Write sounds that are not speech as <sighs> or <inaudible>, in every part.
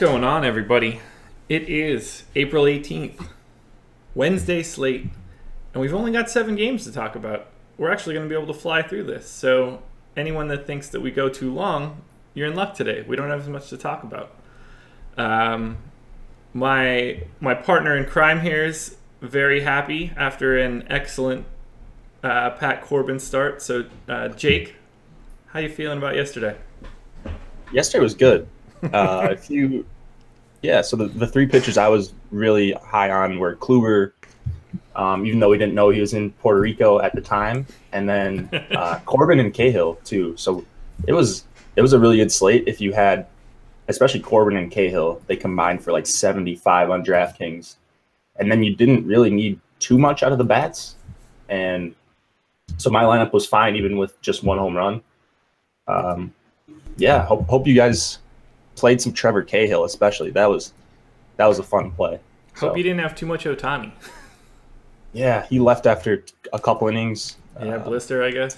Going on, everybody? It is April 18th, Wednesday slate, and we've only got seven games to talk about. We're actually going to be able to fly through this. So, anyone that thinks that we go too long, you're in luck today. We don't have as much to talk about. Um, my my partner in crime here is very happy after an excellent uh, Pat Corbin start. So, uh, Jake, how you feeling about yesterday? Yesterday was good. Uh, if you, yeah. So the, the three pitchers I was really high on were Kluber, um, even though we didn't know he was in Puerto Rico at the time, and then uh, <laughs> Corbin and Cahill too. So it was it was a really good slate. If you had, especially Corbin and Cahill, they combined for like seventy five on DraftKings, and then you didn't really need too much out of the bats, and so my lineup was fine even with just one home run. Um, yeah, hope hope you guys played some Trevor Cahill, especially. That was that was a fun play. Hope so, you didn't have too much Ohtani. <laughs> Yeah, he left after a couple innings. Yeah, uh, blister, I guess.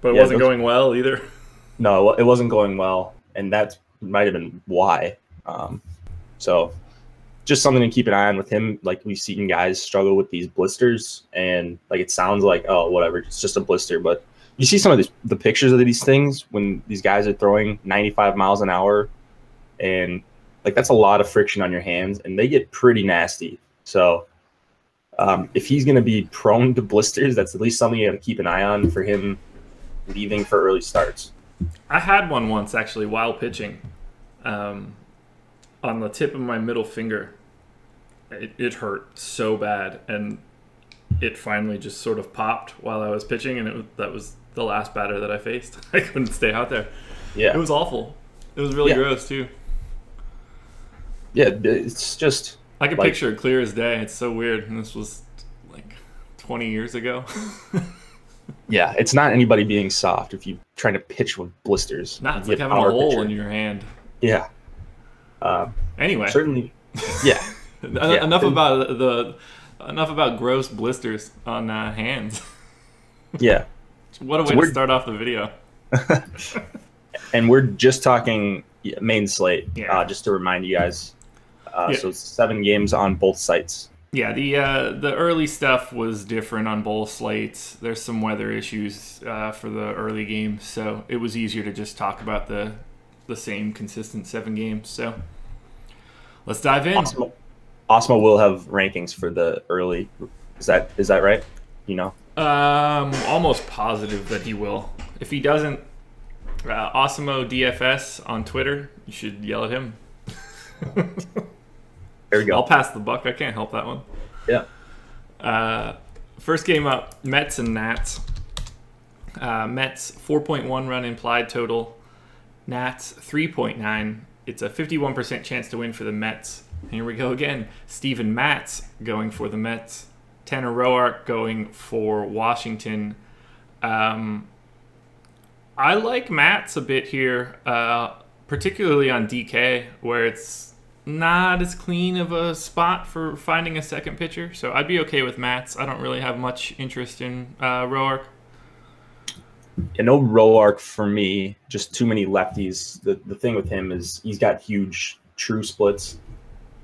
But it yeah, wasn't going well either. <laughs> No, it wasn't going well, and that might have been why. Um, so, just something to keep an eye on with him. Like we've seen guys struggle with these blisters, and like it sounds like oh whatever, it's just a blister, but you see some of these, the pictures of these things when these guys are throwing 95 miles an hour and like that's a lot of friction on your hands and they get pretty nasty. So um, if he's going to be prone to blisters that's at least something you have to keep an eye on for him leaving for early starts. I had one once actually while pitching um, on the tip of my middle finger. It, it hurt so bad and it finally just sort of popped while i was pitching and it, that was the last batter that i faced. <laughs> I couldn't stay out there. Yeah. It was awful. It was really yeah. gross too yeah, it's just. I can like, picture it clear as day. It's so weird. And this was like 20 years ago. <laughs> yeah, it's not anybody being soft if you're trying to pitch with blisters. Not it's like having a hole pitcher. in your hand. Yeah. Uh, anyway, certainly. <laughs> Yeah. yeah. Enough about the enough about gross blisters on uh, hands. <laughs> yeah. What a way so to start off the video. and we're just talking main slate. Yeah. Uh, just to remind you guys, uh, yeah. So seven games on both sites. Yeah, the uh, the early stuff was different on both slates. There's some weather issues uh, for the early games, so it was easier to just talk about the the same consistent seven games. So let's dive in. Osmo, Awesemo will have rankings for the early. Is that is that right? You know. Um, almost positive that he will. If he doesn't, uh, Awesemo DFS on Twitter, you should yell at him. <laughs> There we go. I'll pass the buck. I can't help that one. Yeah. Uh, first game up, Mets and Nats. Uh, Mets 4.1 run implied total. Nats 3.9. It's a 51% chance to win for the Mets. Here we go again. Steven Matz going for the Mets. Tanner Roark going for Washington. Um, I like Matz a bit here, uh, particularly on DK, where it's not as clean of a spot for finding a second pitcher. So I'd be okay with Matz. I don't really have much interest in uh, Roark. Yeah, no Roark for me. Just too many lefties. The the thing with him is he's got huge true splits.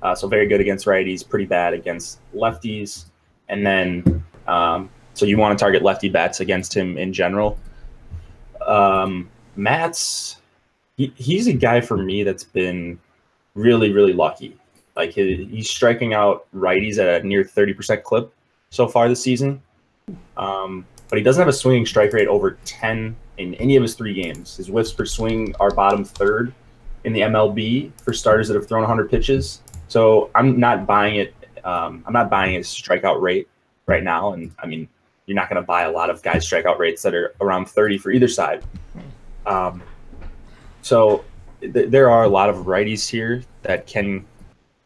Uh, so very good against righties, pretty bad against lefties. And then um, so you want to target lefty bats against him in general. Um, Matz, he, he's a guy for me that's been really, really lucky. Like he's striking out righties at a near 30% clip so far this season. Um, but he doesn't have a swinging strike rate over 10 in any of his three games. His whiffs per swing are bottom third in the MLB for starters that have thrown 100 pitches. So I'm not buying it. Um, I'm not buying his strikeout rate right now. And I mean, you're not going to buy a lot of guys' strikeout rates that are around 30 for either side. Um, so th- there are a lot of righties here that can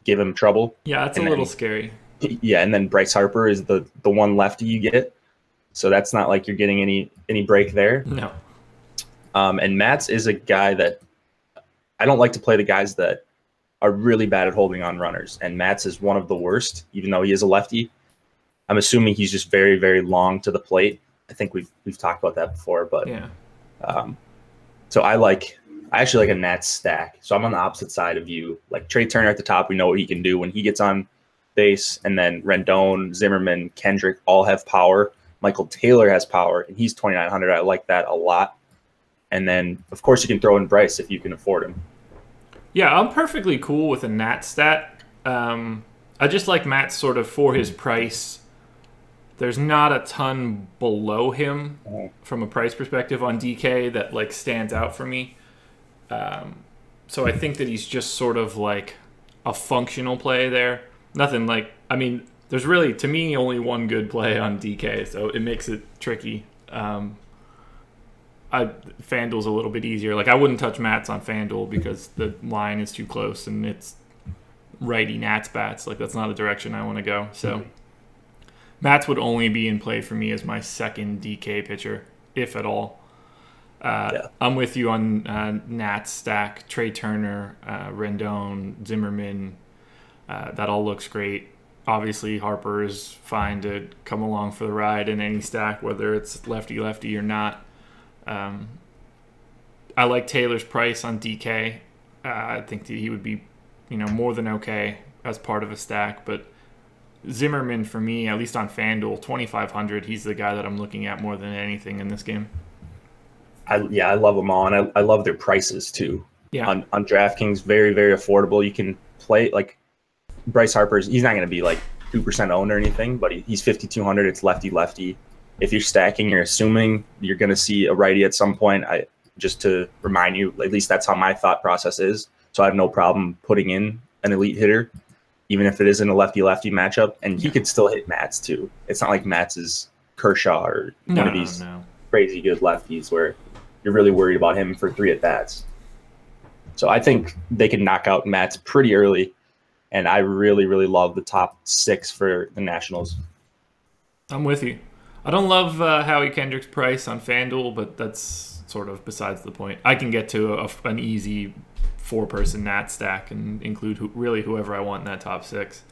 give him trouble. Yeah, that's and a little then, scary. Yeah, and then Bryce Harper is the the one lefty you get, so that's not like you're getting any any break there. No. Um, and Matz is a guy that I don't like to play the guys that are really bad at holding on runners, and Matz is one of the worst, even though he is a lefty. I'm assuming he's just very very long to the plate. I think we've we've talked about that before, but yeah. Um, so I like I actually like a Nats stack. So I'm on the opposite side of you. Like Trea Turner at the top, we know what he can do when he gets on base, and then Rendon, Zimmerman, Kendrick all have power. Michael Taylor has power, and he's 2,900. I like that a lot. And then, of course, you can throw in Bryce if you can afford him. Yeah, I'm perfectly cool with a Nat stat. Um, I just like Matz sort of for his price. There's not a ton below him Mhm. from a price perspective on DK that like stands out for me. Um, so I think that he's just sort of like a functional play there. Nothing like I mean, there's really to me only one good play on DK, so it makes it tricky. Um, I FanDuel's a little bit easier. Like I wouldn't touch Matz on FanDuel because the line is too close and it's righty Nats bats. Like that's not a direction I want to go. So Matz would only be in play for me as my second DK pitcher, if at all. Uh, Yeah. I'm with you on uh, Nats stack, Trea Turner, uh, Rendon, Zimmerman. Uh, that all looks great. Obviously, Harper is fine to come along for the ride in any stack, whether it's lefty lefty or not. Um, I like Taylor's price on DK. Uh, I think that he would be, you know, more than okay as part of a stack. But Zimmerman, for me, at least on FanDuel, 2,500, he's the guy that I'm looking at more than anything in this game. I yeah, I love them all, and I, I love their prices too. Yeah. On on DraftKings, very very affordable. You can play like Bryce Harper's. He's not going to be like two percent owned or anything, but he, he's fifty two hundred. It's lefty lefty. If you're stacking, you're assuming you're going to see a righty at some point. I just to remind you, at least that's how my thought process is. So I have no problem putting in an elite hitter, even if it isn't a lefty lefty matchup, and he could still hit Matz too. It's not like Matz is Kershaw or No, one of these no. crazy good lefties where you're really worried about him for three at bats. So I think they can knock out Matz pretty early, and I really, really love the top six for the Nationals. I'm with you. I don't love uh, Howie Kendrick's price on FanDuel, but that's sort of besides the point. I can get to a, an easy four-person Nat stack and include who, really whoever I want in that top six.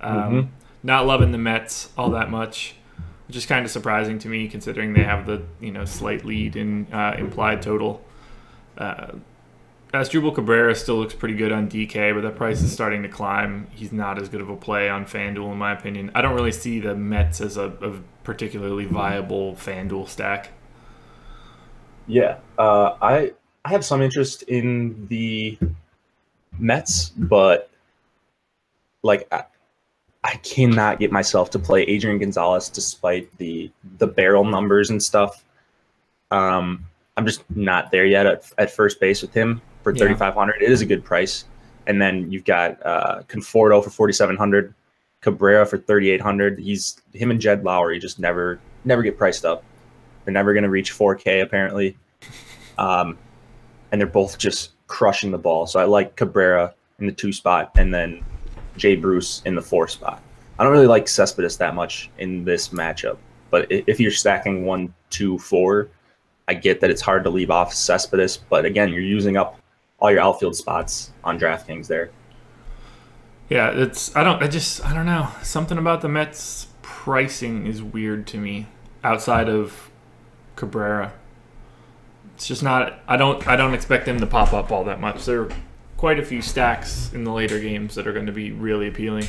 Um, Mhm. Not loving the Mets all that much, which is kind of surprising to me considering they have the you know slight lead in uh, implied total. Uh, Asdrubal Cabrera still looks pretty good on DK, but that price is starting to climb. He's not as good of a play on FanDuel, in my opinion. I don't really see the Mets as a, a particularly viable FanDuel stack. Yeah, uh, I I have some interest in the Mets, but like I, cannot get myself to play Adrian Gonzalez despite the the barrel numbers and stuff. Um, I'm just not there yet at, at first base with him for Yeah. 3,500. It is a good price, and then you've got uh, Conforto for 4,700, Cabrera for 3,800. He's him and Jed Lowrie just never never get priced up. They're never going to reach 4K apparently, um, and they're both just crushing the ball. So I like Cabrera in the two spot, and then Jay Bruce in the four spot. I don't really like Cespedes that much in this matchup, but if you're stacking one, two, four, I get that it's hard to leave off Cespedes, but again, you're using up all your outfield spots on DraftKings there. Yeah, it's I don't I just I don't know something about the Mets pricing is weird to me outside of Cabrera. It's just not I don't I don't expect them to pop up all that much. There are quite a few stacks in the later games that are going to be really appealing.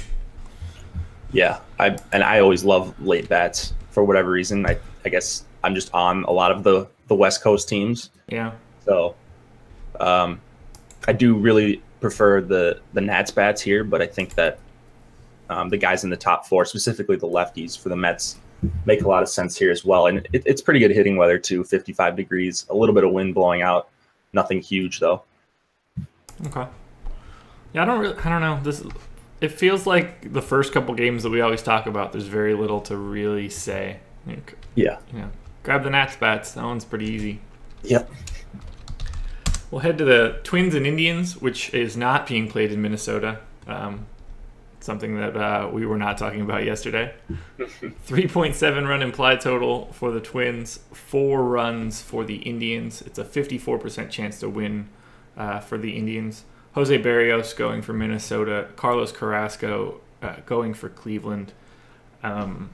Yeah, I and I always love late bats for whatever reason. I I guess I'm just on a lot of the the West Coast teams, Yeah. so um, I do really prefer the the Nats bats here. But I think that um, the guys in the top four, specifically the lefties for the Mets, make a lot of sense here as well. And it, it's pretty good hitting weather too, 55 degrees, a little bit of wind blowing out, nothing huge though. Okay. Yeah, I don't really I don't know. This it feels like the first couple games that we always talk about there's very little to really say. Like, Yeah. you know, grab the Nats bats. That one's pretty easy. Yep. We'll head to the Twins and Indians, which is not being played in Minnesota. Um, something that uh, we were not talking about yesterday. <laughs> 3.7 run implied total for the Twins, four runs for the Indians. It's a 54% chance to win uh, for the Indians. Jose Berrios going for Minnesota, Carlos Carrasco uh, going for Cleveland. Um,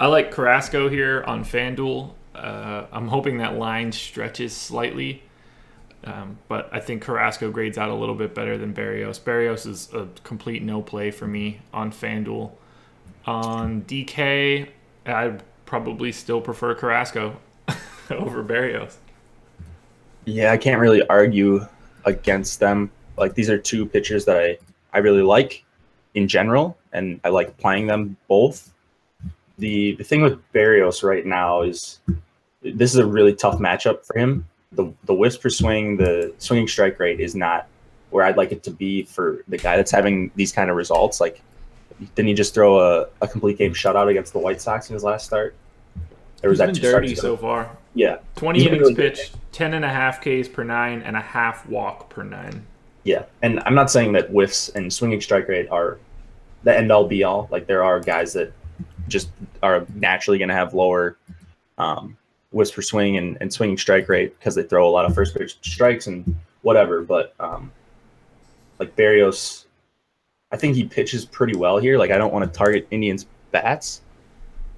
I like Carrasco here on FanDuel. Uh, I'm hoping that line stretches slightly Um, but I think Carrasco grades out a little bit better than Berrios. Berrios is a complete no play for me on FanDuel. On DK, I'd probably still prefer Carrasco <laughs> over Berrios. Yeah, I can't really argue against them. Like these are two pitchers that I, I really like in general, and I like playing them both. The the thing with Berrios right now is this is a really tough matchup for him. The the whiffs per swing, the swinging strike rate is not where I'd like it to be for the guy that's having these kind of results. Like, didn't he just throw a, a complete game shutout against the White Sox in his last start? Or was He's that been dirty so far? Yeah. 20 innings really pitched, good. 10 and a half Ks per nine, and a half walk per nine. Yeah. And I'm not saying that whiffs and swinging strike rate are the end all be all. Like, there are guys that just are naturally going to have lower um, whiffs whisper swing and, and swinging strike rate because they throw a lot of first pitch strikes and whatever. But um, like Berrios, I think he pitches pretty well here. Like, I don't want to target Indians bats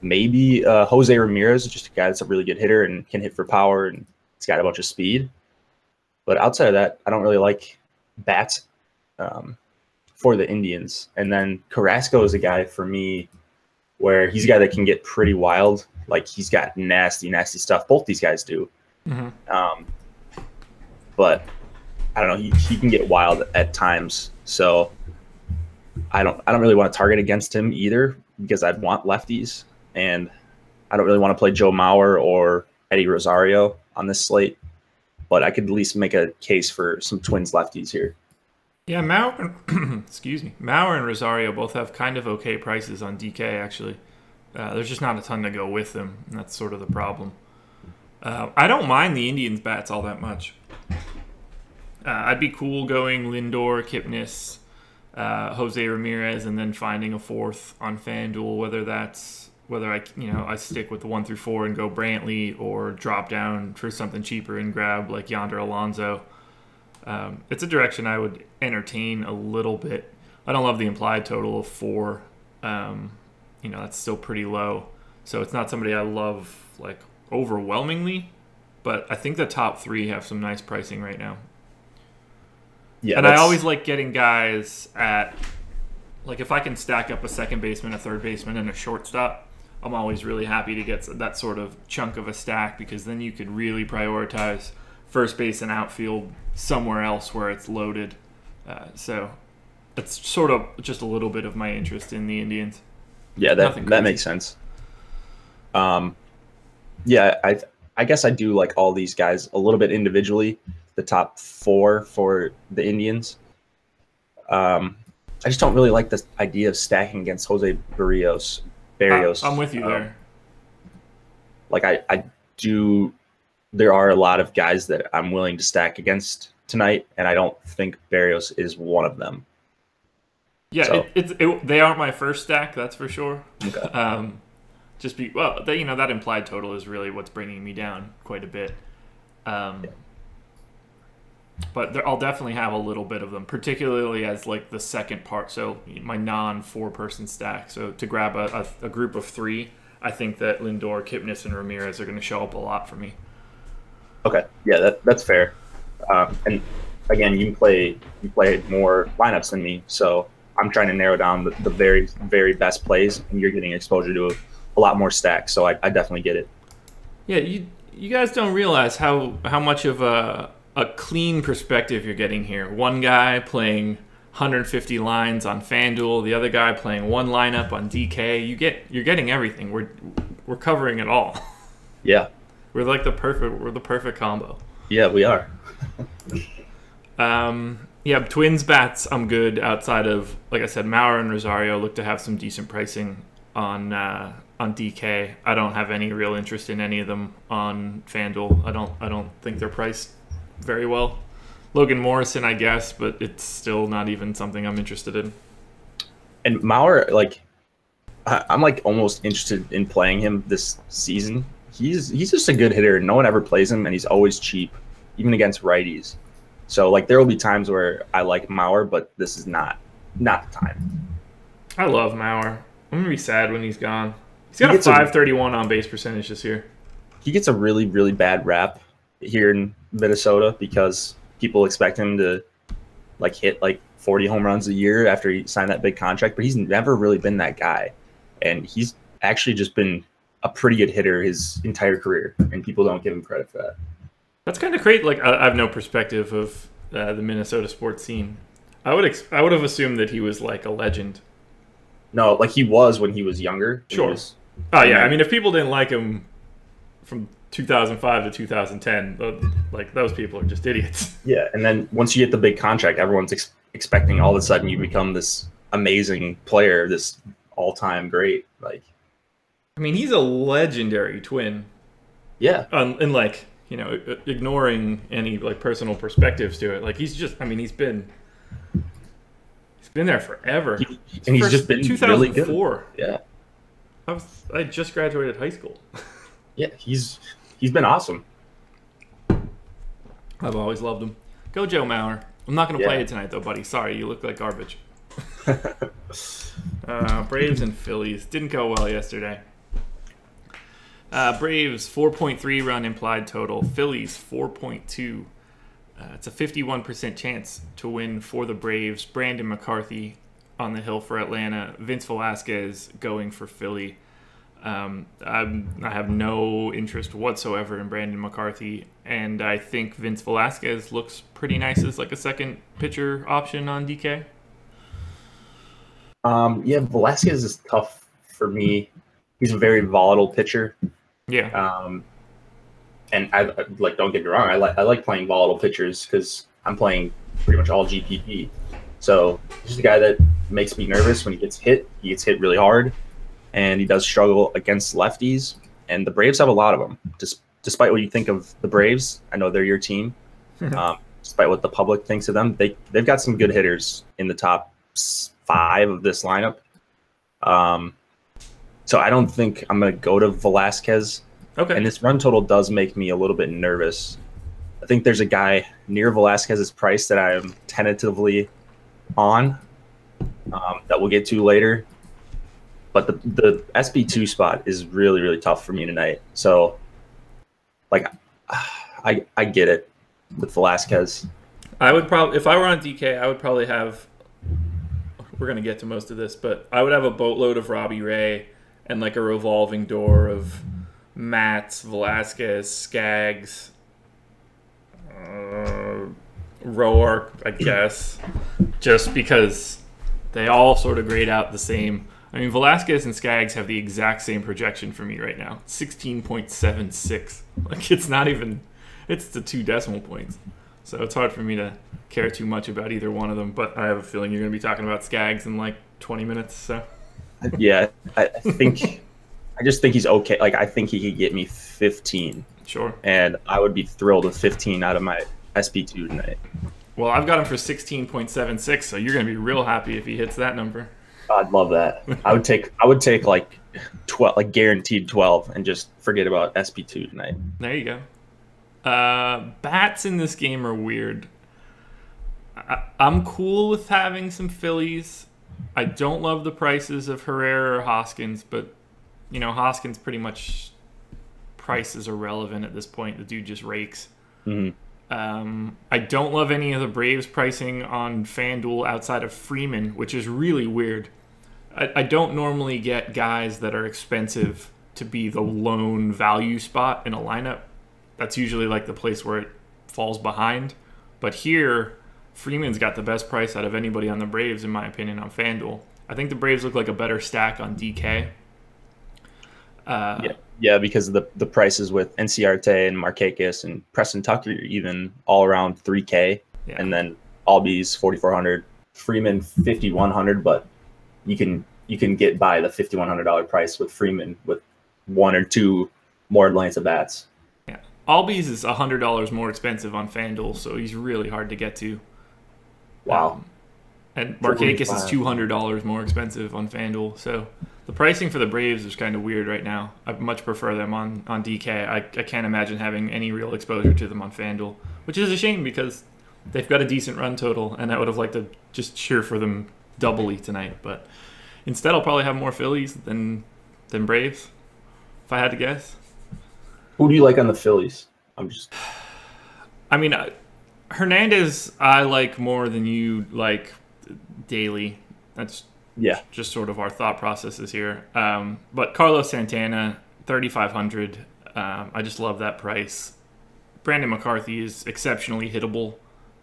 maybe uh, Jose Ramirez, is just a guy that's a really good hitter and can hit for power and he's got a bunch of speed. But outside of that, I don't really like bats um, for the Indians. And then Carrasco is a guy for me where he's a guy that can get pretty wild. Like he's got nasty, nasty stuff. Both these guys do. Mm-hmm. Um, but I don't know. He, he can get wild at times. So I don't I don't really want to target against him either because I'd want lefties and I don't really want to play Joe Mauer or Eddie Rosario on this slate, but I could at least make a case for some Twins lefties here. Yeah, Mauer, <clears throat> excuse me, Mauer and Rosario both have kind of okay prices on DK. Actually, uh, there's just not a ton to go with them. And that's sort of the problem. Uh, I don't mind the Indians bats all that much. Uh, I'd be cool going Lindor, Kipnis, uh, Jose Ramirez, and then finding a fourth on FanDuel, whether that's whether I you know I stick with the one through four and go Brantley or drop down for something cheaper and grab like Yonder Alonso. Um, it's a direction I would entertain a little bit. I don't love the implied total of four. Um, you know that's still pretty low, so it's not somebody I love like overwhelmingly. But I think the top three have some nice pricing right now. Yeah, and I always like getting guys at like if I can stack up a second baseman, a third baseman, and a shortstop I'm always really happy to get that sort of chunk of a stack because then you could really prioritize first base and outfield somewhere else where it's loaded. Uh, so it's sort of just a little bit of my interest in the Indians. Yeah, that that makes sense. Um, yeah, I I guess I do like all these guys a little bit individually. The top four for the Indians. Um, I just don't really like the idea of stacking against Jose Berrios Berrios. I'm with you um, there. Like I, I do. There are a lot of guys that I'm willing to stack against tonight, and I don't think Berrios is one of them. Yeah, so. it, it's it, they aren't my first stack, that's for sure. Okay. <laughs> Um, just be well, they, you know that implied total is really what's bringing me down quite a bit. Um, yeah but there, I'll definitely have a little bit of them, particularly as like the second part. So my non four person stack. So to grab a, a, a, group of three, I think that Lindor, Kipnis, and Ramirez are going to show up a lot for me. Okay, yeah, that, that's fair. Um, and again, you play you play more lineups than me, so I'm trying to narrow down the, the very very best plays, and you're getting exposure to a, a lot more stacks. So I, I definitely get it. Yeah, you you guys don't realize how how much of a a clean perspective you're getting here. One guy playing 150 lines on FanDuel, the other guy playing one lineup on DK. You get you're getting everything. We're we're covering it all. Yeah. We're like the perfect we're the perfect combo. Yeah, we are. <laughs> um yeah, Twins bats I'm good outside of like I said Mauer and Rosario look to have some decent pricing on uh, on DK. I don't have any real interest in any of them on FanDuel. I don't I don't think they're priced very well. Logan Morrison, I guess, but it's still not even something I'm interested in. And Mauer, like, I'm like almost interested in playing him this season. He's he's just a good hitter. No one ever plays him, and he's always cheap, even against righties. So like, there will be times where I like Mauer, but this is not not the time. I love Mauer. I'm gonna be sad when he's gone. He's got he a 531 a, on base percentage this year. He gets a really really bad rap here in Minnesota because people expect him to like hit like 40 home runs a year after he signed that big contract, but he's never really been that guy. And he's actually just been a pretty good hitter his entire career, and people don't give him credit for that. That's kind of great. Like I, have no perspective of uh, the Minnesota sports scene. I would ex- I would have assumed that he was like a legend. No, like he was when he was younger. Sure. was- Oh yeah, I mean if people didn't like him from 2005 to 2010, uh, like those people are just idiots. <laughs> yeah, and then once you get the big contract, everyone's ex- expecting all of a sudden you become this amazing player, this all-time great. Like, I mean he's a legendary twin, yeah, um, and like you know ignoring any like personal perspectives to it, like he's just I mean he's been he's been there forever. He- and he's First- just been really good. 2004. Yeah, I was I just graduated high school. <laughs> yeah, he's he's been awesome. I've always loved him. Go Joe Mauer. I'm not going to play it tonight though, buddy. Sorry, you look like garbage. <laughs> uh, Braves and Phillies didn't go well yesterday. Uh, Braves 4.3 run implied total. Phillies 4.2. Uh, it's a 51% chance to win for the Braves. Brandon McCarthy on the hill for Atlanta. Vince Velasquez going for Philly. Um, I'm, I have no interest whatsoever in Brandon McCarthy, and I think Vince Velasquez looks pretty nice as like a second pitcher option on DK. Um, yeah, Velasquez is tough for me. He's a very volatile pitcher. Yeah, Um, and I I- like don't get me wrong, I like I like playing volatile pitchers because I'm playing pretty much all GPP. So he's a guy that makes me nervous when he gets hit. He gets hit really hard, and he does struggle against lefties. And the Braves have a lot of them. Just despite what you think of the Braves, I know they're your team. <laughs> um, despite what the public thinks of them, they they've got some good hitters in the top five of this lineup. Um, so I don't think I'm going to go to Velasquez. okay. And this run total does make me a little bit nervous. I think there's a guy near Velasquez's price that I am tentatively on um, that we'll get to later. But the, the SP2 spot is really, really tough for me tonight. So, like, I, I get it with Velasquez. I would probably, if I were on DK, I would probably have. We're gonna get to most of this, but I would have a boatload of Robbie Ray and like a revolving door of Matz, Velasquez, Skaggs, uh, Roark, I guess, just because they all sort of grade out the same. I mean, Velasquez and Skaggs have the exact same projection for me right now, sixteen point seven six. <laughs> Like it's not even, it's the two decimal points. So it's hard for me to care too much about either one of them. But I have a feeling you're going to be talking about Skaggs in like 20 minutes. So <laughs> Yeah, I, I think, I just think he's okay. Like, I think he could get me 15, sure. and I would be thrilled with 15 out of my SP2 tonight. Well, I've got him for 16.76, so you're going to be real happy if he hits that number. I'd love that. I would take I would take like twelve like guaranteed twelve and just forget about SP two tonight. There you go. Uh, bats in this game are weird. I, I'm cool with having some Phillies. I don't love the prices of Herrera or Hoskins, but you know Hoskins pretty much price is irrelevant at this point. The dude just rakes. Mhm. Um, I don't love any of the Braves pricing on FanDuel outside of Freeman, which is really weird. I, I don't normally get guys that are expensive to be the lone value spot in a lineup. That's usually like the place where it falls behind. But here, Freeman's got the best price out of anybody on the Braves, in my opinion, on FanDuel. I think the Braves look like a better stack on DK. Uh, Yeah, yeah, because of the the prices with Inciarte and Markakis and Preston Tucker even all around three K, yeah. and then Albies forty four hundred, Freeman fifty one hundred, but you can you can get by the fifty one hundred dollar price with Freeman with one or two more lines of bats. Yeah. Albies is hundred dollars more expensive on FanDuel, so he's really hard to get to. Wow. Um, and Markakis is two hundred dollars more expensive on FanDuel, so the pricing for the Braves is kind of weird right now. I much prefer them on on DK. I, I can't imagine having any real exposure to them on FanDuel, which is a shame because they've got a decent run total, and I would have liked to just cheer for them doubly tonight. But instead, I'll probably have more Phillies than than Braves, if I had to guess. Who do you like on the Phillies? I'm just <sighs> I mean, Hernandez, I like more than you like daily. That's Yeah. just sort of our thought processes here. Um, but Carlos Santana, 3,500. Um, I just love that price. Brandon McCarthy is exceptionally hittable.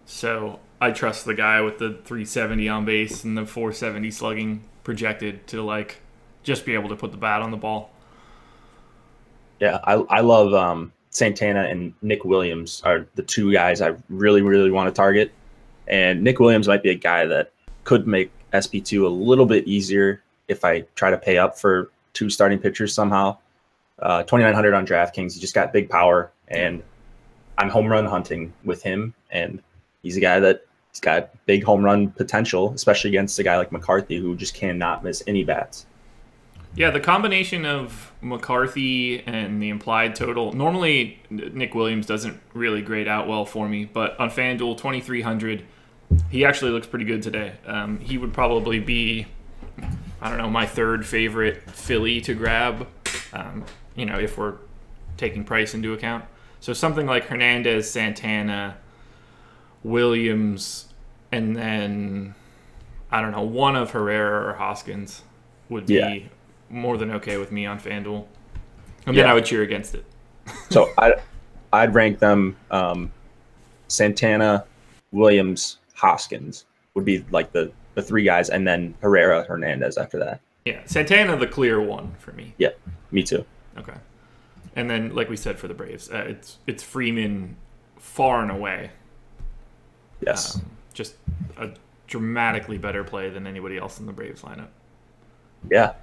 So I trust the guy with the 370 on base and the 470 slugging projected to like just be able to put the bat on the ball. Yeah, I, I love um, Santana and Nick Williams are the two guys I really, really want to target. And Nick Williams might be a guy that could make SP2 a little bit easier if I try to pay up for two starting pitchers somehow. Uh, 2,900 on DraftKings. He just got big power, and I'm home run hunting with him. And he's a guy that he's got big home run potential, especially against a guy like McCarthy who just cannot miss any bats. Yeah, the combination of McCarthy and the implied total. Normally, Nick Williams doesn't really grade out well for me, but on FanDuel 2300, he actually looks pretty good today. Um, he would probably be, I don't know, my third favorite Philly to grab. Um, you know, if we're taking price into account. So something like Hernandez, Santana, Williams, and then I don't know, one of Herrera or Hoskins would be Yeah. more than okay with me on FanDuel. And then I would cheer against it. <laughs> So I, I'd rank them um, Santana, Williams, Hoskins would be like the, the three guys, and then Herrera, Hernandez after that. Yeah, Santana the clear one for me. Yeah, me too. Okay. And then, like we said for the Braves, uh, it's it's Freeman far and away. Yes. Um, just a dramatically better play than anybody else in the Braves lineup. yeah.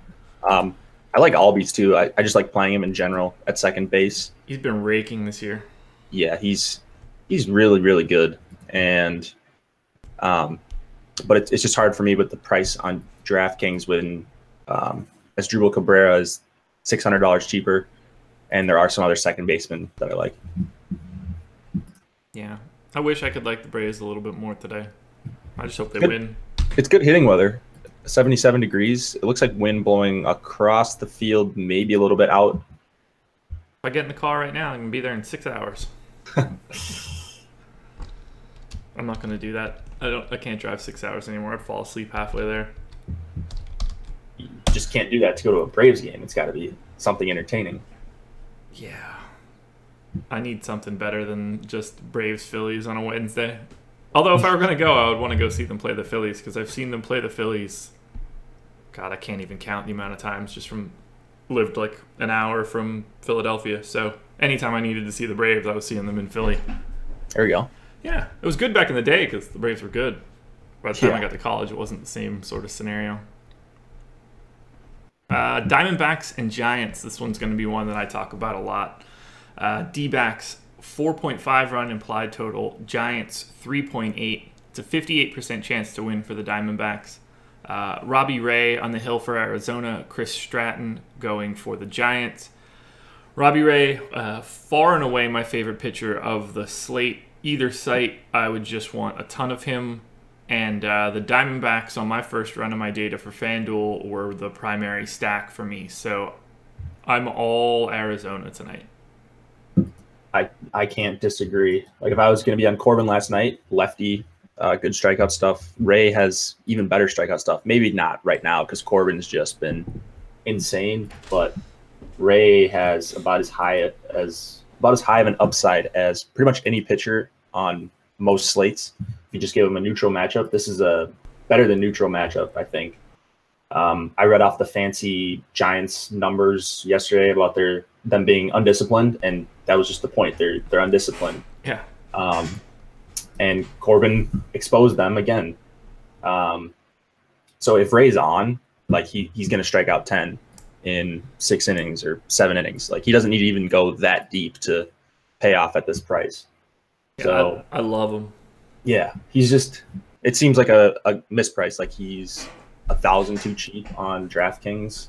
Um, I like Albies too. I, I just like playing him in general at second base. He's been raking this year. Yeah, he's he's really really good, and um, but it's, it's just hard for me with the price on DraftKings when um, Asdrubal Cabrera is six hundred dollars cheaper, and there are some other second basemen that I like. Yeah. I wish I could like the Braves a little bit more today. I just hope they Good. win. It's good hitting weather. 77 degrees. It looks like wind blowing across the field, maybe a little bit out. If I get in the car right now, I'm gonna be there in six hours. <laughs> I'm not gonna do that. I don't. I can't drive six hours anymore. I'd fall asleep halfway there. You just can't do that to go to a Braves game. It's got to be something entertaining. Yeah. I need something better than just Braves Phillies on a Wednesday. Although if I were gonna go, I would want to go see them play the Phillies because I've seen them play the Phillies. God, I can't even count the amount of times just from lived like an hour from Philadelphia. So anytime I needed to see the Braves, I was seeing them in Philly. There we go. Yeah, it was good back in the day because the Braves were good. By the time I got to college, it wasn't the same sort of scenario. Uh, Diamondbacks and Giants. This one's going to be one that I talk about a lot. Uh, D-backs 4.5 run implied total. Giants 3.8. It's a 58% chance to win for the Diamondbacks. Uh, Robbie Ray on the hill for Arizona. Chris Stratton going for the Giants. Robbie Ray, uh, far and away my favorite pitcher of the slate. Either site, I would just want a ton of him. And uh, the Diamondbacks on my first run of my data for FanDuel were the primary stack for me. So I'm all Arizona tonight. I, I can't disagree. Like if I was going to be on Corbin last night, lefty, uh, good strikeout stuff. Ray has even better strikeout stuff. Maybe not right now because Corbin's just been insane, but Ray has about as high as about as high of an upside as pretty much any pitcher on most slates. If you just give him a neutral matchup, this is a better than neutral matchup, I think. Um, I read off the fancy Giants numbers yesterday about their them being undisciplined, and that was just the point. They're they're undisciplined. Yeah. Um, and Corbin exposed them again. Um, so if Ray's on, like he he's going to strike out ten in six innings or seven innings. Like he doesn't need to even go that deep to pay off at this price. Yeah, So I, I love him. yeah, he's just. It seems like a, a misprice. Like he's a thousand too cheap on DraftKings,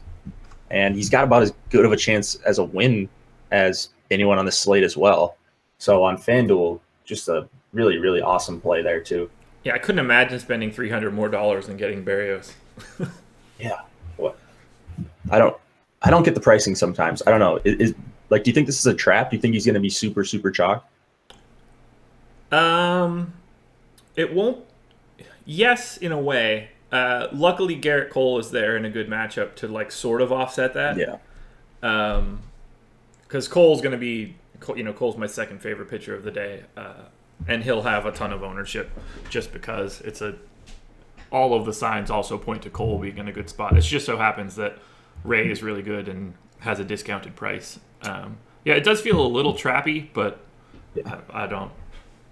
and he's got about as good of a chance as a win as anyone on the slate as well. So on FanDuel, just a really really awesome play there too. Yeah, I couldn't imagine spending 300 more dollars and getting Berrios. <laughs> Yeah? I don't. I don't get the pricing sometimes. I don't know. Is, is like, do you think this is a trap? Do you think he's going to be super super chalk? Um, it won't. Yes, in a way. Uh, luckily, Gerrit Cole is there in a good matchup to like sort of offset that. Yeah. Um, because Cole's going to be, you know, Cole's my second favorite pitcher of the day, uh, and he'll have a ton of ownership just because it's a. All of the signs also point to Cole being in a good spot. It just so happens that Ray is really good and has a discounted price. Um, yeah, it does feel a little trappy, but Yeah. I, I don't.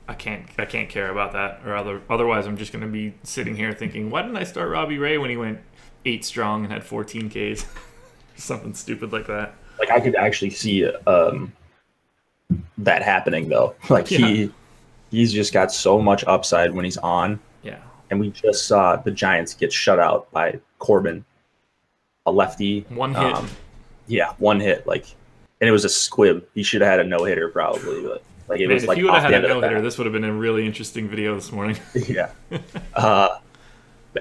I can't. I can't care about that. Or other. Otherwise, I'm just going to be sitting here thinking, why didn't I start Robbie Ray when he went eight strong and had 14 Ks? <laughs> Something stupid like that. Like I could actually see um, that happening though. <laughs> Like he he's just got so much upside when he's on. Yeah. And we just saw the Giants get shut out by Corbin, a lefty. One hit. Um, yeah, one hit. Like, and it was a squib. He should have had a no hitter probably, but like it Man, was if like you would have had a no hitter, this would have been a really interesting video this morning. <laughs> yeah. <laughs> Uh,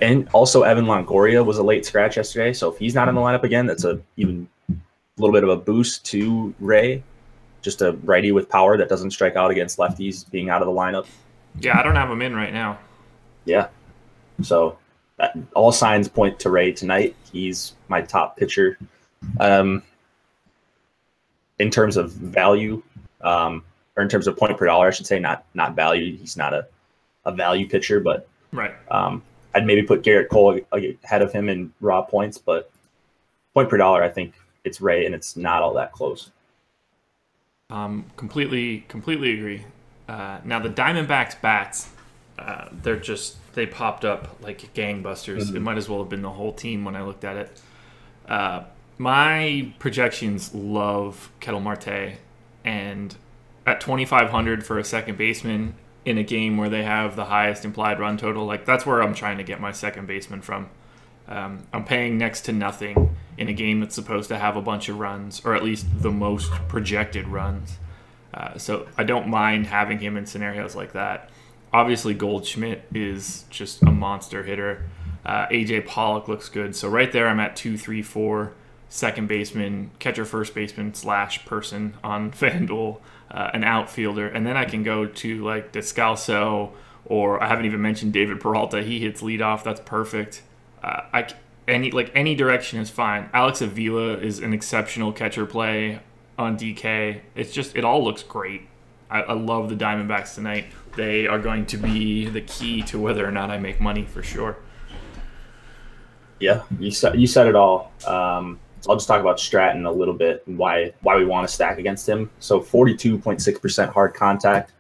and also Evan Longoria was a late scratch yesterday, so if he's not in the lineup again, that's a even a little bit of a boost to Ray. Just a righty with power that doesn't strike out against lefties being out of the lineup. yeah, I don't have him in right now. Yeah. So that, all signs point to Ray tonight. He's my top pitcher. Um, in terms of value, um, or in terms of point per dollar, I should say, not not value. He's not a, a value pitcher, but Right. um, I'd maybe put Gerrit Cole ahead of him in raw points, but point per dollar, I think it's Ray, and it's not all that close. Um, completely, completely agree. Uh, now the Diamondbacks bats, uh, they're just they popped up like gangbusters. It might as well have been the whole team when I looked at it. Uh, my projections love Ketel Marte, and at 2,500 for a second baseman in a game where they have the highest implied run total, like that's where I'm trying to get my second baseman from. Um, I'm paying next to nothing in a game that's supposed to have a bunch of runs, or at least the most projected runs. Uh, so I don't mind having him in scenarios like that. Obviously, Goldschmidt is just a monster hitter. Uh, AJ Pollock looks good. So right there, I'm at two, three, four, second baseman, catcher, first baseman slash person on <laughs> FanDuel, uh, an outfielder, and then I can go to like Descalso, or I haven't even mentioned David Peralta. He hits leadoff. That's perfect. Uh, I any like any direction is fine. Alex Avila is an exceptional catcher play on DK. It's just it all looks great. I, I love the Diamondbacks tonight. They are going to be the key to whether or not I make money for sure. Yeah, you said you said it all. Um, I'll just talk about Stratton a little bit and why why we want to stack against him. So 42.6% hard contact,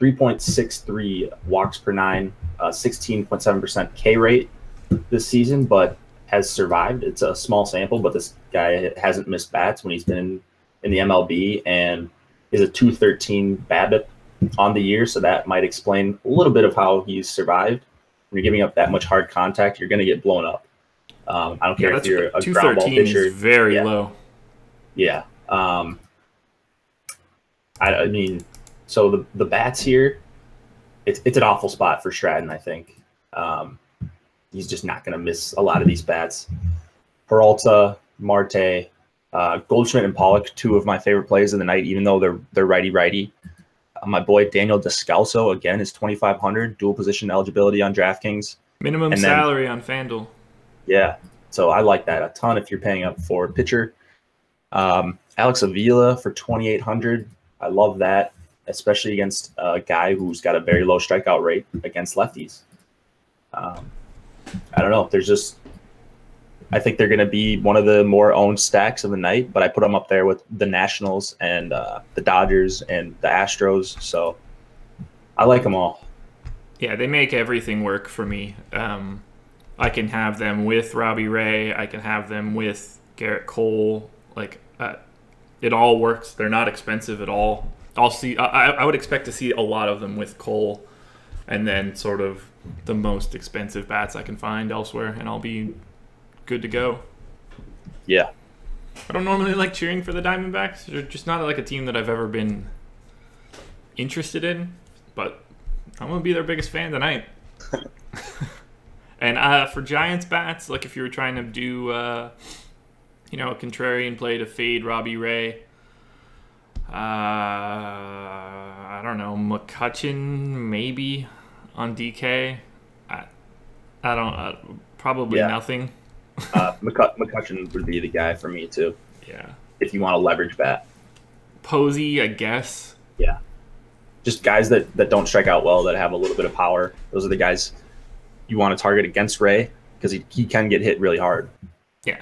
3.63 walks per nine, uh, 16.7% K rate this season, but has survived. It's a small sample, but this guy hasn't missed bats when he's been in, in the MLB and is a 213 BABIP on the year. So that might explain a little bit of how he's survived. When you're giving up that much hard contact, you're going to get blown up. Um, I don't care if you're a ground ball pitcher. is very Yeah. low. Yeah. Um, I, I mean, so the the bats here, it's it's an awful spot for Stratton. I think um, he's just not going to miss a lot of these bats. Peralta, Marte, uh, Goldschmidt, and Pollock, two of my favorite plays of the night. Even though they're they're righty righty. Uh, my boy Daniel Descalso again is twenty five hundred dual position eligibility on DraftKings. Minimum And then- salary on FanDuel. Yeah. So I like that a ton if you're paying up for a pitcher. Um, Alex Avila for 2,800. I love that, especially against a guy who's got a very low strikeout rate against lefties. Um, I don't know. There's just, I think they're going to be one of the more owned stacks of the night, but I put them up there with the Nationals and uh, the Dodgers and the Astros. So I like them all. Yeah, they make everything work for me. Um, I can have them with Robbie Ray. I can have them with Gerrit Cole. Like, uh, it all works. They're not expensive at all. I'll see. I, I would expect to see a lot of them with Cole, and then sort of the most expensive bats I can find elsewhere, and I'll be good to go. Yeah. I don't normally like cheering for the Diamondbacks. They're just not like a team that I've ever been interested in, but I'm gonna be their biggest fan tonight. <laughs> and uh, for Giants bats, like if you were trying to do, uh, you know, a contrarian play to fade Robbie Ray, uh, I don't know, McCutchen maybe on DK. I, I don't, uh, probably Yeah. nothing. Uh, McCut- McCutchen would be the guy for me too, Yeah. if you want to leverage bat. Posey, I guess. Yeah. Just guys that, that don't strike out well, that have a little bit of power. Those are the guys you want to target against Ray because he, he can get hit really hard. Yeah.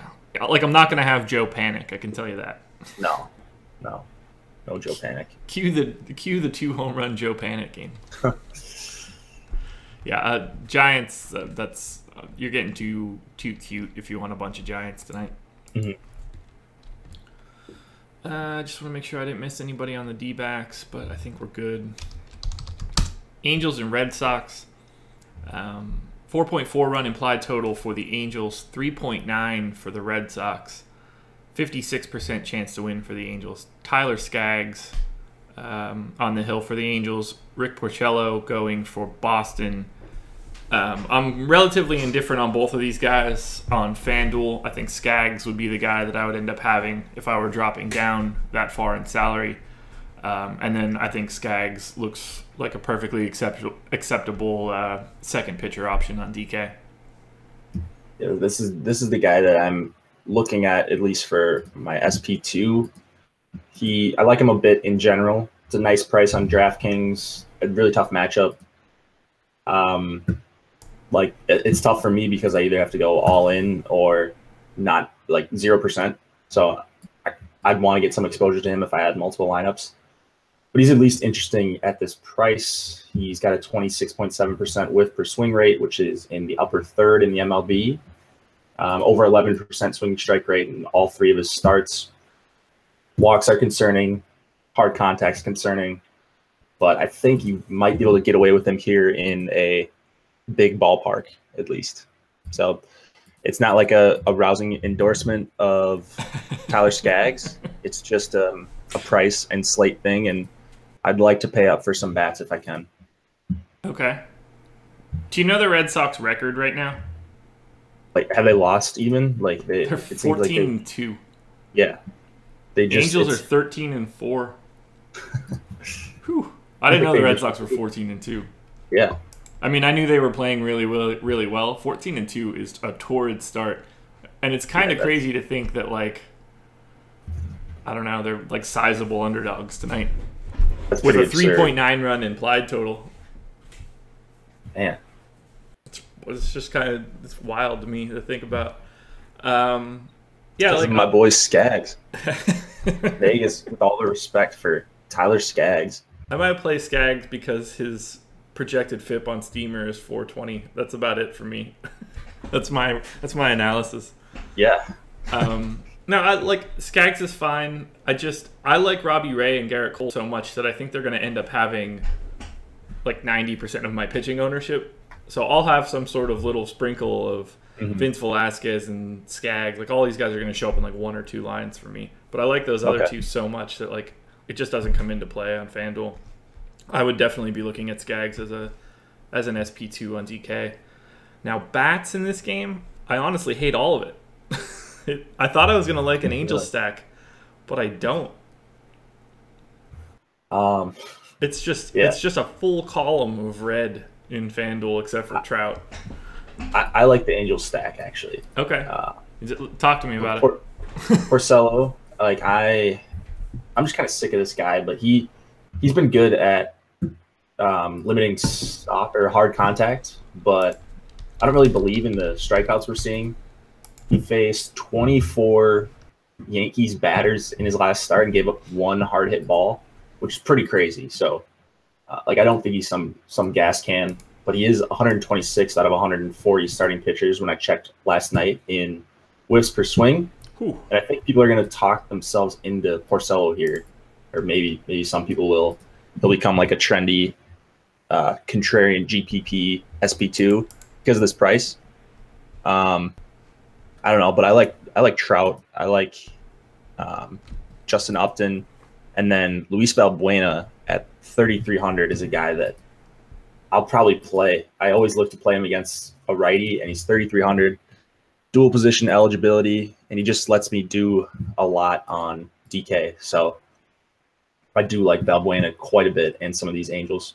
Like, I'm not going to have Joe Panik, I can tell you that. No, no, no Joe Panik. Cue the cue the two home run Joe Panik game. <laughs> yeah, uh, Giants. Uh, that's you're getting too too cute if you want a bunch of Giants tonight. Mhm. Uh, I just want to make sure I didn't miss anybody on the D backs, but I think we're good. Angels and Red Sox. Um, 4.4 run implied total for the Angels, 3.9 for the Red Sox. 56% chance to win for the Angels. Tyler Skaggs um, on the hill for the Angels. Rick Porcello going for Boston. Um, I'm relatively indifferent on both of these guys on FanDuel. I think Skaggs would be the guy that I would end up having if I were dropping down that far in salary. Um, and then I think Skaggs looks like a perfectly acceptable acceptable uh, second pitcher option on DK. Know, this is this is the guy that I'm looking at at least for my SP two. He I like him a bit in general. It's a nice price on DraftKings. A really tough matchup. Um, like it's tough for me because I either have to go all in or not like zero percent. So I, I'd want to get some exposure to him if I had multiple lineups. But he's at least interesting at this price. He's got a 26.7% whiff per swing rate, which is in the upper third in the MLB. Um, over 11% swing strike rate in all three of his starts. Walks are concerning. Hard contacts concerning. But I think you might be able to get away with him here in a big ballpark, at least. So it's not like a, a rousing endorsement of <laughs> Tyler Skaggs. It's just um, a price and slate thing, and I'd like to pay up for some bats if I can. Okay. Do you know the Red Sox record right now? Like, have they lost even? Like, they, They're it 14 like they, and 2. yeah, they just Angels are 13 and 4. <laughs> Whew. I didn't think know the Red Sox were 14 and 2. yeah, I mean, I knew they were playing really, really, really well. 14 and 2 is a torrid start. And it's kind of Yeah, crazy to think that, like, I don't know, they're like sizable underdogs tonight with a 3.9 run implied total. Man, It's, it's just kind of it's wild to me to think about. Um, yeah, like my boy Skaggs, <laughs> Vegas, with all the respect for Tyler Skaggs. I might play Skaggs because his projected FIP on Steamer is 420. That's about it for me. <laughs> that's my that's my analysis. Yeah, Um, no, I like Skaggs is fine. I just I like Robbie Ray and Gerrit Cole so much that I think they're going to end up having like 90% of my pitching ownership. So I'll have some sort of little sprinkle of Mhm. Vince Velasquez and Skaggs. Like all these guys are going to show up in like one or two lines for me. But I like those other Okay. two so much that like it just doesn't come into play on FanDuel. I would definitely be looking at Skaggs as a as an SP2 on DK. Now bats in this game, I honestly hate all of it. <laughs> it I thought I was going to like an Angel Really? stack, but I don't. um, It's just Yeah. it's just a full column of red in FanDuel except for Trout. I, I like the Angel stack actually. Okay. Uh, it- Talk to me about it. Por- Porcello, like I, I'm just kind of sick of this guy, but he, he's been good at um, limiting stop or hard contact, but I don't really believe in the strikeouts we're seeing. He faced 24 Yankees batters in his last start and gave up one hard hit ball, which is pretty crazy. So, uh, like, I don't think he's some some gas can, but he is 126 out of 140 starting pitchers when I checked last night in whiffs per swing. And I think people are going to talk themselves into Porcello here, or maybe maybe some people will. He'll become like a trendy, uh, contrarian GPP SP2 because of this price. Um, I don't know, but I like I like Trout. I like um, Justin Upton, and then Luis Valbuena at 3,300 is a guy that I'll probably play. I always look to play him against a righty, and he's 3,300 dual position eligibility, and he just lets me do a lot on DK. So I do like Valbuena quite a bit and some of these Angels.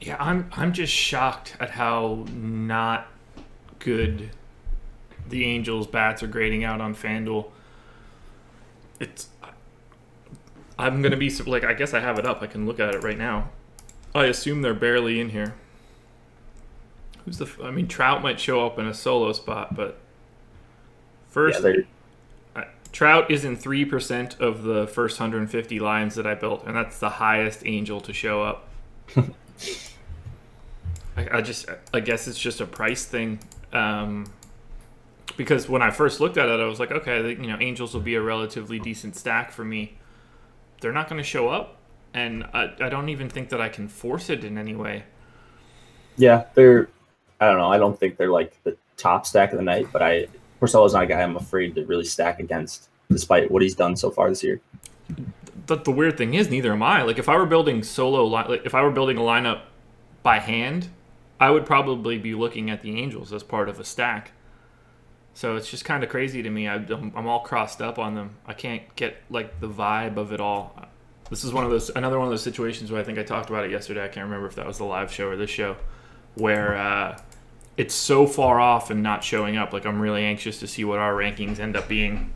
Yeah, I'm I'm just shocked at how not good the Angels bats are grading out on FanDuel. It's I'm gonna be like I guess I have it up. I can look at it right now. I assume they're barely in here. Who's the? I mean, Trout might show up in a solo spot, but first, Yeah, Trout is in three percent of the first 150 lines that I built, and that's the highest Angel to show up. <laughs> I, I just, I guess it's just a price thing. Um, because when I first looked at it, I was like, okay, you know, Angels will be a relatively decent stack for me. They're not going to show up, and I, I don't even think that I can force it in any way. Yeah, they're. I don't know. I don't think they're like the top stack of the night, but I Porcello's not a guy I'm afraid to really stack against, despite what he's done so far this year. But the weird thing is, neither am I. Like, if I were building solo, like, if I were building a lineup by hand, I would probably be looking at the Angels as part of a stack. So it's just kind of crazy to me. I, I'm, I'm all crossed up on them. I can't get like the vibe of it all. This is one of those another one of those situations where I think I talked about it yesterday. I can't remember if that was the live show or this show, where uh, it's so far off and not showing up. Like I'm really anxious to see what our rankings end up being,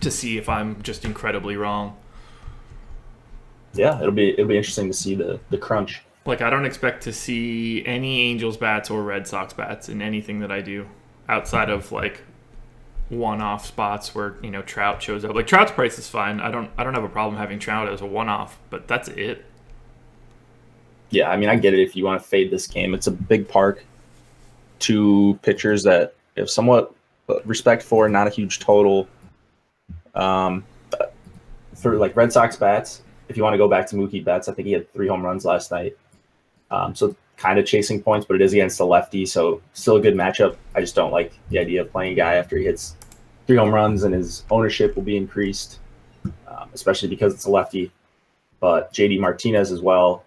to see if I'm just incredibly wrong. Yeah, it'll be it'll be interesting to see the the crunch. Like I don't expect to see any Angels bats or Red Sox bats in anything that I do outside of like one-off spots where you know Trout shows up. Like Trout's price is fine. I don't I don't have a problem having Trout as a one-off, but that's it. Yeah, I mean, I get it if you want to fade this game. It's a big park. Two pitchers that have somewhat respect for, not a huge total. Um, for like Red Sox bats, if you want to go back to Mookie Betts, I think he had three home runs last night. Um, so kind of chasing points, but it is against the lefty, so still a good matchup. I just don't like the idea of playing a guy after he hits three home runs and his ownership will be increased, um, especially because it's a lefty. But JD Martinez as well,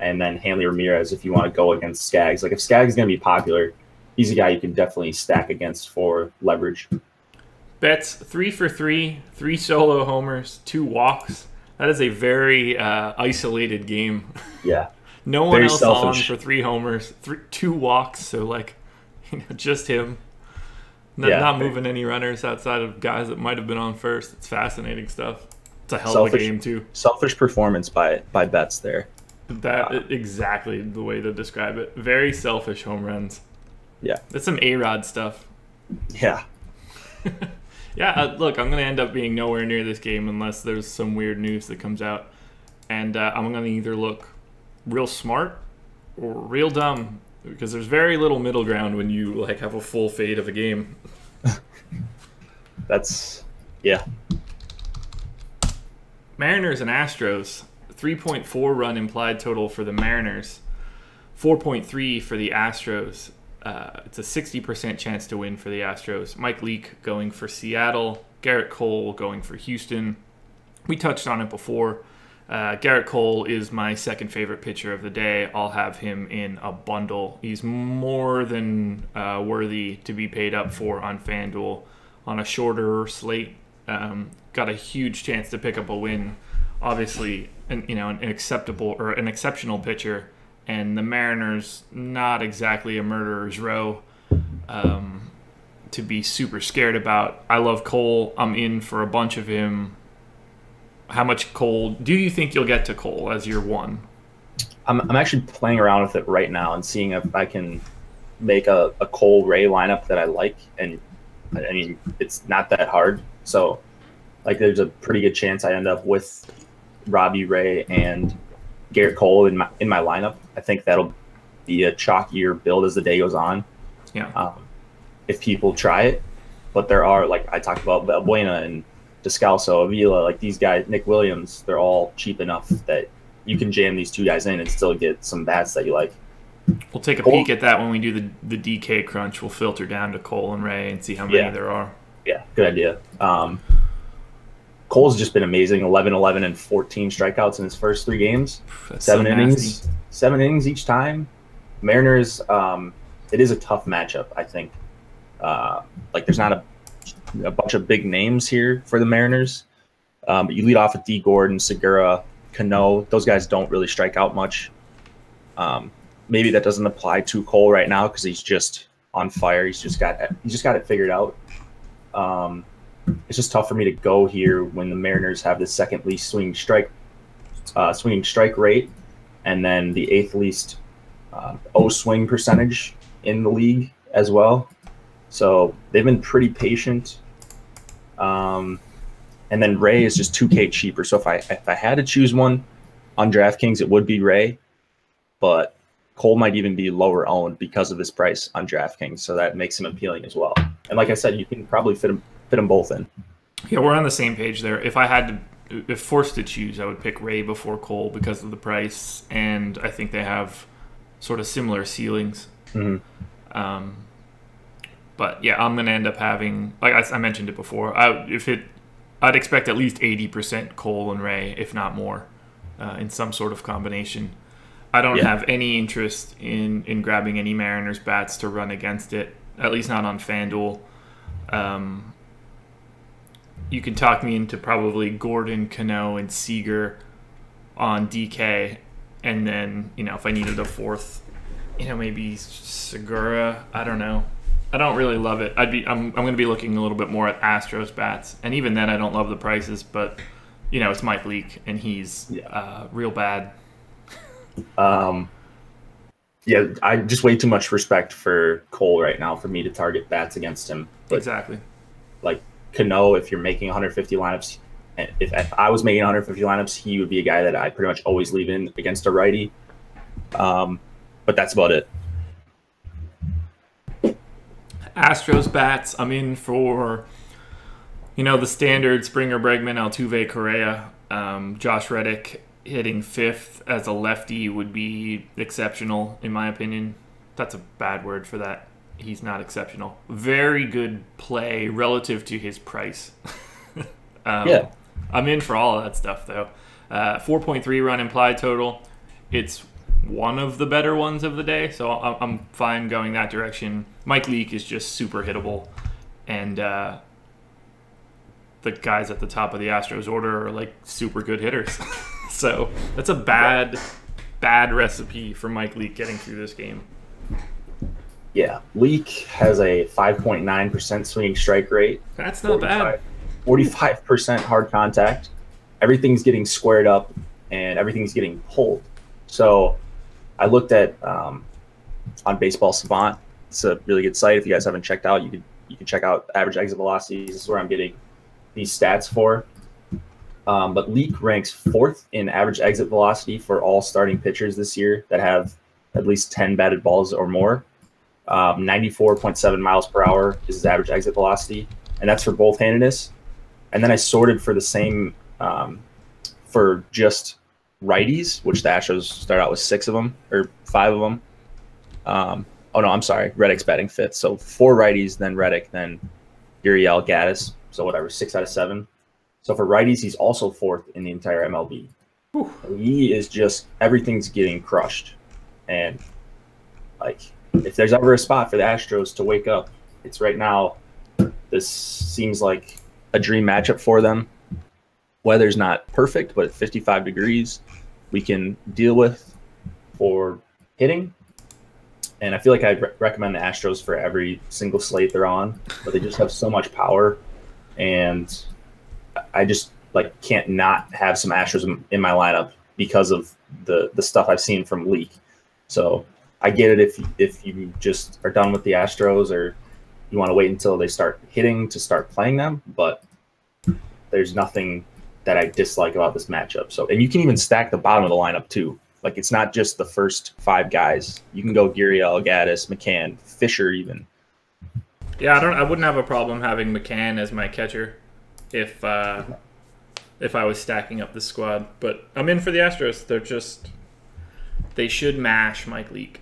and then Hanley Ramirez if you want to go against Skaggs. Like if Skaggs is going to be popular, he's a guy you can definitely stack against for leverage. Betts three for three, three solo homers, two walks. That is a very uh, isolated game. Yeah. <laughs> No one Very else selfish. on for three homers, three, two walks. So like, <laughs> you know, just him. Not, Yeah. not moving any runners outside of guys that might have been on first. It's fascinating stuff. It's a hell of Selfish. a game too. Selfish performance by by Betts there. <laughs> That exactly the way to describe it. Very selfish home runs. Yeah. That's some A Rod stuff. Yeah. <laughs> Yeah, uh, look, I'm going to end up being nowhere near this game unless there's some weird news that comes out. And uh, I'm going to either look real smart or real dumb because there's very little middle ground when you like have a full fade of a game. <laughs> That's yeah. Mariners and Astros, 3.4 run implied total for the Mariners, 4.3 for the Astros. Uh, it's a 60% chance to win for the Astros. Mike Leake going for Seattle, Gerrit Cole going for Houston. We touched on it before. Uh, Gerrit Cole is my second favorite pitcher of the day. I'll have him in a bundle. He's more than uh, worthy to be paid up for on FanDuel on a shorter slate. Um, got a huge chance to pick up a win. Obviously, an, you know, an acceptable or an exceptional pitcher, and the Mariners not exactly a murderer's row um, to be super scared about. I love Cole. I'm in for a bunch of him. How much Cole do you think you'll get to Cole as your one? I'm I'm actually playing around with it right now and seeing if I can make a, a Cole Ray lineup that I like. And I mean, it's not that hard. So, like, there's a pretty good chance I end up with Robbie Ray and Gerrit Cole in my in my lineup. I think that'll be a chalkier build as the day goes on. Yeah. Um, if people try it, but there are like I talked about Buena and Descalso, Avila, like these guys, Nick Williams, they're all cheap enough that you can jam these two guys in and still get some bats that you like. We'll take a Cole- peek at that when we do the the DK crunch. We'll filter down to Cole and Ray and see how many Yeah. there are. Yeah, good idea. Um, Cole's just been amazing 11 11 and 14 strikeouts in his first three games. That's Seven so innings, seven innings each time. Mariners, um, it is a tough matchup, I think. Uh, like, there's not a, a bunch of big names here for the Mariners. Um, you lead off with D. Gordon, Segura, Cano. Those guys don't really strike out much. Um, maybe that doesn't apply to Cole right now because he's just on fire. He's just got he's just got it figured out. Um, it's just tough for me to go here when the Mariners have the second least swing strike uh, swinging strike rate, and then the eighth least uh, O swing percentage in the league as well. So they've been pretty patient. Um, and then Ray is just 2K cheaper. So if I if I had to choose one on DraftKings, it would be Ray, but Cole might even be lower owned because of this price on DraftKings. So that makes him appealing as well. And like I said, you can probably fit them fit them both in. Yeah, we're on the same page there. If I had to, if forced to choose, I would pick Ray before Cole because of the price, and I think they have sort of similar ceilings. Mm-hmm. Um, but yeah, I'm gonna end up having, like I, I mentioned it before. I, if it, I'd expect at least 80% Cole and Ray, if not more, uh, in some sort of combination. I don't Yeah. have any interest in in grabbing any Mariners bats to run against it. At least not on FanDuel. Um, you can talk me into probably Gordon, Cano, and Seager on DK, and then you know if I needed a fourth, you know maybe Segura. I don't know. I don't really love it. I'd be I'm I'm going to be looking a little bit more at Astros bats, and even then I don't love the prices, but you know it's Mike Leake, and he's Yeah. uh, real bad. Um, yeah, I just way too much respect for Cole right now for me to target bats against him. But exactly. like Cano, if you're making 150 lineups, if, if I was making 150 lineups, he would be a guy that I pretty much always leave in against a righty. Um, but that's about it. Astros bats. I'm in for, you know, the standard Springer, Bregman, Altuve, Correa, um, Josh Reddick hitting fifth as a lefty would be exceptional in my opinion. That's a bad word for that. He's not exceptional. Very good play relative to his price. <laughs> um, Yeah. I'm in for all of that stuff though. Uh, 4.3 run implied total. It's one of the better ones of the day, so I'm, I'm fine going that direction. Mike Leake is just super hittable, and uh, the guys at the top of the Astros order are like super good hitters. <laughs> so that's a bad, bad recipe for Mike Leake getting through this game. Yeah, Leake has a 5.9% swinging strike rate. That's not bad. 45% hard contact. Everything's getting squared up and everything's getting pulled. So I looked at um, on Baseball Savant. It's a really good site. If you guys haven't checked out, you can you can check out average exit velocities. This is where I'm getting these stats for. Um, but Leake ranks fourth in average exit velocity for all starting pitchers this year that have at least 10 batted balls or more. Um, 94.7 miles per hour is his average exit velocity, and that's for both handedness. And then I sorted for the same um, for just righties, which the Astros start out with six of them or five of them. Um, oh no, I'm sorry, Reddick's batting fifth. So four righties, then Reddick, then Gurriel Gattis. So whatever, six out of seven. So for righties, he's also fourth in the entire MLB. He is just everything's getting crushed, and like if there's ever a spot for the Astros to wake up, it's right now. This seems like a dream matchup for them. Weather's not perfect, but at 55 degrees, we can deal with for hitting. And I feel like I'd re- recommend the Astros for every single slate they're on, but they just have so much power, and I just like can't not have some Astros in- in my lineup because of the the stuff I've seen from Leake. So I get it if if you just are done with the Astros or you want to wait until they start hitting to start playing them, but there's nothing that I dislike about this matchup. So and you can even stack the bottom of the lineup too. Like it's not just the first five guys. You can go Gurriel, Gattis, McCann, Fisher even. Yeah, I don't. I wouldn't have a problem having McCann as my catcher if uh, if I was stacking up the squad. But I'm in for the Astros. They're just they should mash Mike Leake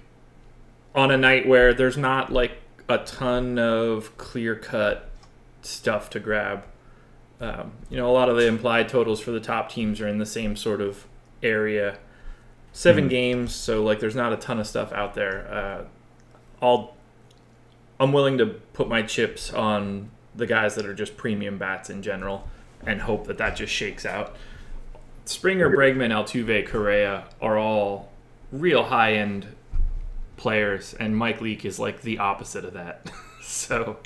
on a night where there's not like a ton of clear cut stuff to grab. Um, you know, a lot of the implied totals for the top teams are in the same sort of area. 7 Mhm. games, so like there's not a ton of stuff out there. Uh, I'll I'm willing to put my chips on the guys that are just premium bats in general. and hope that that just shakes out. Springer, Bregman, Altuve, Correa are all real high end players, and Mike Leake is like the opposite of that. <laughs> so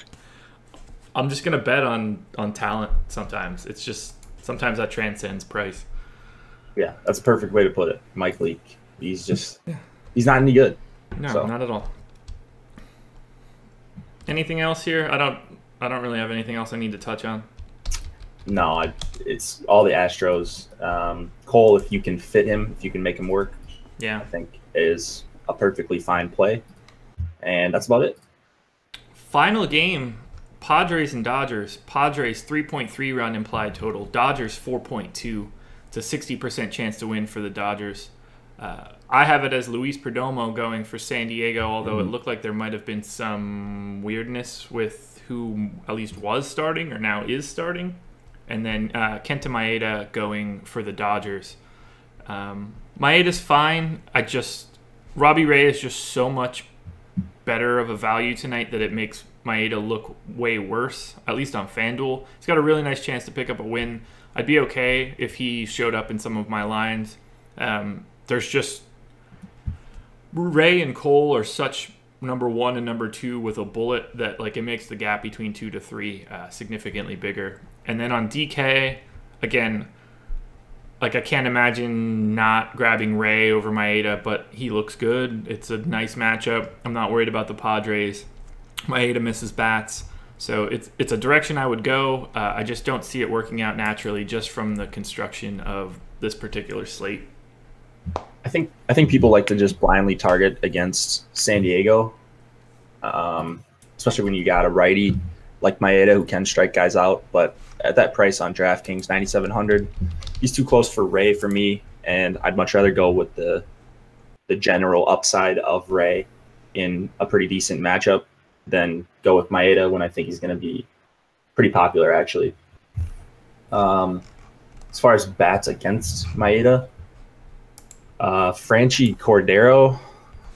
I'm just gonna bet on on talent. Sometimes it's just sometimes that transcends price. Yeah, that's a perfect way to put it. Mike Leake, he's just <laughs> he's not any good. No, So- not at all. Anything else here? I don't. I don't really have anything else I need to touch on. No, I, it's all the Astros. Um, Cole, if you can fit him, if you can make him work, Yeah. I think is a perfectly fine play. And that's about it. Final game: Padres and Dodgers. Padres 3.3 run implied total. Dodgers 4.2. It's a 60% chance to win for the Dodgers. Uh, I have it as Luis Perdomo going for San Diego, although it looked like there might have been some weirdness with who at least was starting or now is starting. And then uh, Kenta Maeda going for the Dodgers. Um, Maeda's fine. I just Robbie Ray is just so much better of a value tonight that it makes Maeda look way worse, at least on FanDuel. He's got a really nice chance to pick up a win. I'd be okay if he showed up in some of my lines. Um, there's just Ray and Cole are such number one and number two with a bullet that like it makes the gap between two to three uh, significantly bigger. And then on DK, again, like I can't imagine not grabbing Ray over Maeda, but he looks good. It's a nice matchup. I'm not worried about the Padres. Maeda misses bats, so it's it's a direction I would go. Uh, I just don't see it working out naturally just from the construction of this particular slate. I think I think people like to just blindly target against San Diego, um, especially when you got a righty like Maeda who can strike guys out. But at that price on DraftKings, ninety seven hundred, he's too close for Ray for me, and I'd much rather go with the the general upside of Ray in a pretty decent matchup than go with Maeda when I think he's going to be pretty popular actually. Um, as far as bats against Maeda, uh, Franchy Cordero,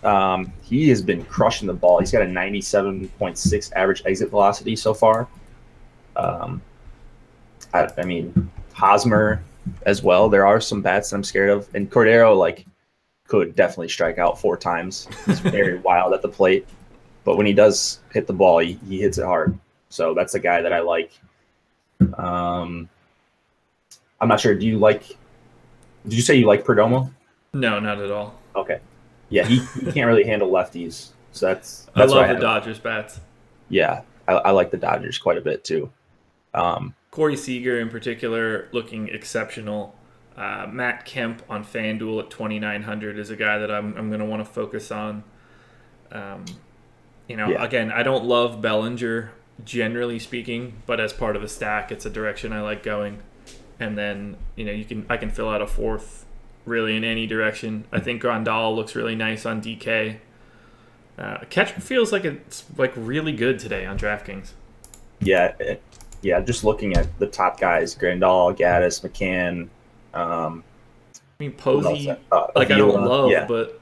um, he has been crushing the ball. He's got a 97.6 average exit velocity so far. Um, I, I mean, Hosmer as well. There are some bats that I'm scared of, and Cordero like could definitely strike out four times. He's very <laughs> wild at the plate, but when he does hit the ball, he, he hits it hard. So that's a guy that I like. Um, I'm not sure. Do you like? Did you say you like Perdomo? No, not at all. Okay. Yeah, he, he can't really handle lefties. So that's <laughs> that's I love why the Dodgers bats. Yeah, I, I like the Dodgers quite a bit too. Um, Corey Seager in particular looking exceptional. Uh, Matt Kemp on FanDuel at 2,900 is a guy that I'm, I'm going to want to focus on. Um, you know, Yeah. again, I don't love Bellinger generally speaking, but as part of a stack, it's a direction I like going. And then, you know, you can I can fill out a fourth really in any direction. I think Grandal looks really nice on DK. Uh, feels like it's like really good today on DraftKings. yeah, it, yeah. Just looking at the top guys: Grandal, Gattis, McCann. Um, I mean? Posey, Uh, like I don't love, Yeah, but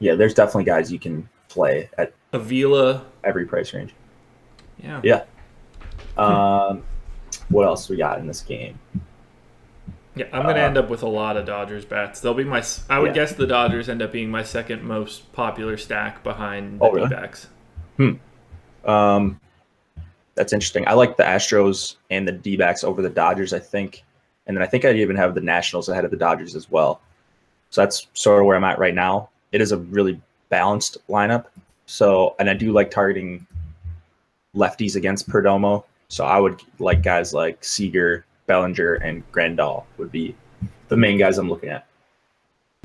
yeah. There's definitely guys you can play at Avila, every price range. yeah. Yeah. Um, what else we got in this game? Yeah, I'm gonna Uh, end up with a lot of Dodgers bats. They'll be my. I would Yeah. guess the Dodgers end up being my second most popular stack behind the Oh, really? D-backs. Um, that's interesting. I like the Astros and the D backs over the Dodgers, I think. And then I think I'd even have the Nationals ahead of the Dodgers as well. So that's sort of where I'm at right now. It is a really balanced lineup. So, and I do like targeting lefties against Perdomo. So I would like guys like Seager, Bellinger, and Grandal would be the main guys I'm looking at.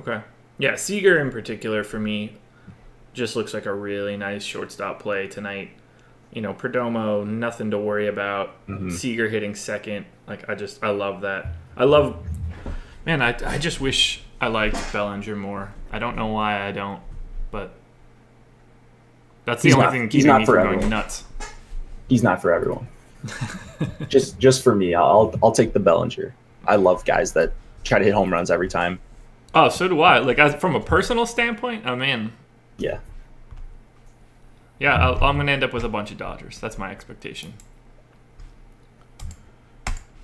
Okay. Yeah, Seager in particular for me just looks like a really nice shortstop play tonight. You know, Perdomo, nothing to worry about. Mhm. Seager hitting second. Like I just I love that. I love Man, I I just wish I liked Bellinger more. I don't know why I don't, but that's the He's only not- thing he's keeping not me for from going everyone. nuts. He's not for everyone. <laughs> just just for me, I'll I'll take the Bellinger. I love guys that try to hit home runs every time. Oh, so do I. Like as, from a personal standpoint, I'm in. Yeah. Yeah, I'll, I'm going to end up with a bunch of Dodgers. That's my expectation.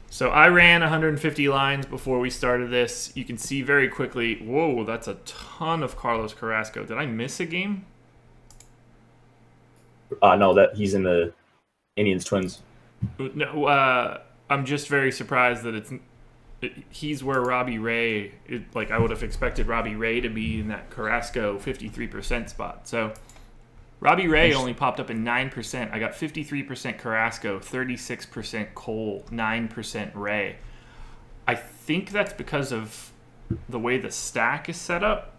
So I ran 150 lines before we started this. You can see very quickly. Whoa, that's a ton of Carlos Carrasco. Did I miss a game? Uh, no, that he's in the Indians Twins. No, uh, I'm just very surprised that it's he's where Robbie Ray. It, like I would have expected Robbie Ray to be in that Carrasco 53% spot. So Robbie Ray only popped up in 9%. I got 53% Carrasco, 36% Cole, 9% Ray. I think that's because of the way the stack is set up.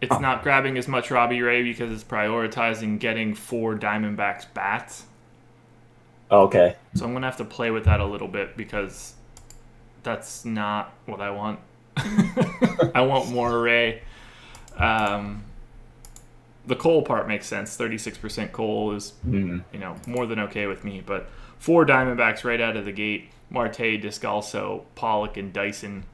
It's not grabbing as much Robbie Ray because it's prioritizing getting four Diamondbacks bats. Okay. So I'm going to have to play with that a little bit because that's not what I want. <laughs> I want more Ray. Um, the Cole part makes sense. 36% Cole is, Mm. you know, more than okay with me. But four Diamondbacks right out of the gate. Marte, Descalso, Pollock, and Dyson,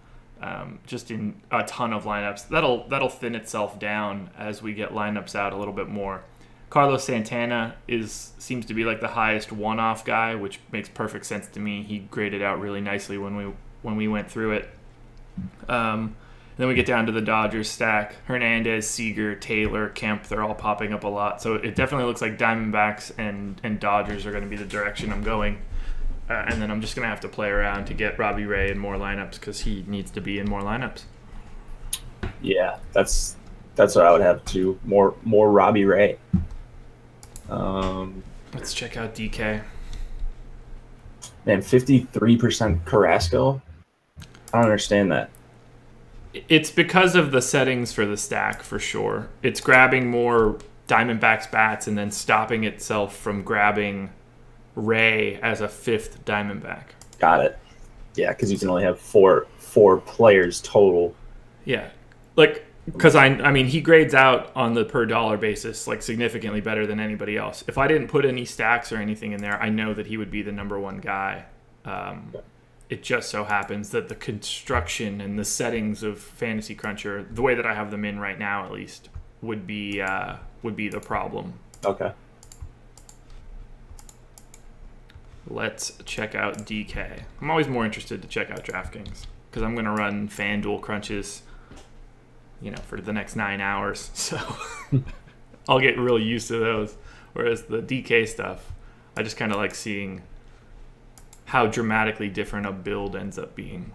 um, just in a ton of lineups. That'll that'll thin itself down as we get lineups out a little bit more. Carlos Santana is seems to be like the highest one-off guy, which makes perfect sense to me. He graded out really nicely when we when we went through it. Um, then we get down to the Dodgers stack. Hernandez, Seager, Taylor, Kemp, they're all popping up a lot. So it definitely looks like Diamondbacks and, and Dodgers are going to be the direction I'm going. Uh, and then I'm just going to have to play around to get Robbie Ray in more lineups because he needs to be in more lineups. Yeah, that's that's what I would have too. More more Robbie Ray. Um, Let's check out DK. man, fifty three percent Carrasco. I don't understand that. It's because of the settings for the stack for sure. It's grabbing more Diamondbacks bats and then stopping itself from grabbing Ray as a fifth Diamondback. Got it. Yeah, because you can only have four four players total. Yeah, like because I I mean he grades out on the per dollar basis like significantly better than anybody else. If I didn't put any stacks or anything in there, I know that he would be the number one guy. Um, it just so happens that the construction and the settings of Fantasy Cruncher, the way that I have them in right now at least, would be uh, would be the problem. Okay. Let's check out DK. I'm always more interested to check out DraftKings because I'm going to run FanDuel crunches, you know, for the next nine hours. <laughs> So I'll get real used to those. Whereas the DK stuff, I just kind of like seeing how dramatically different a build ends up being.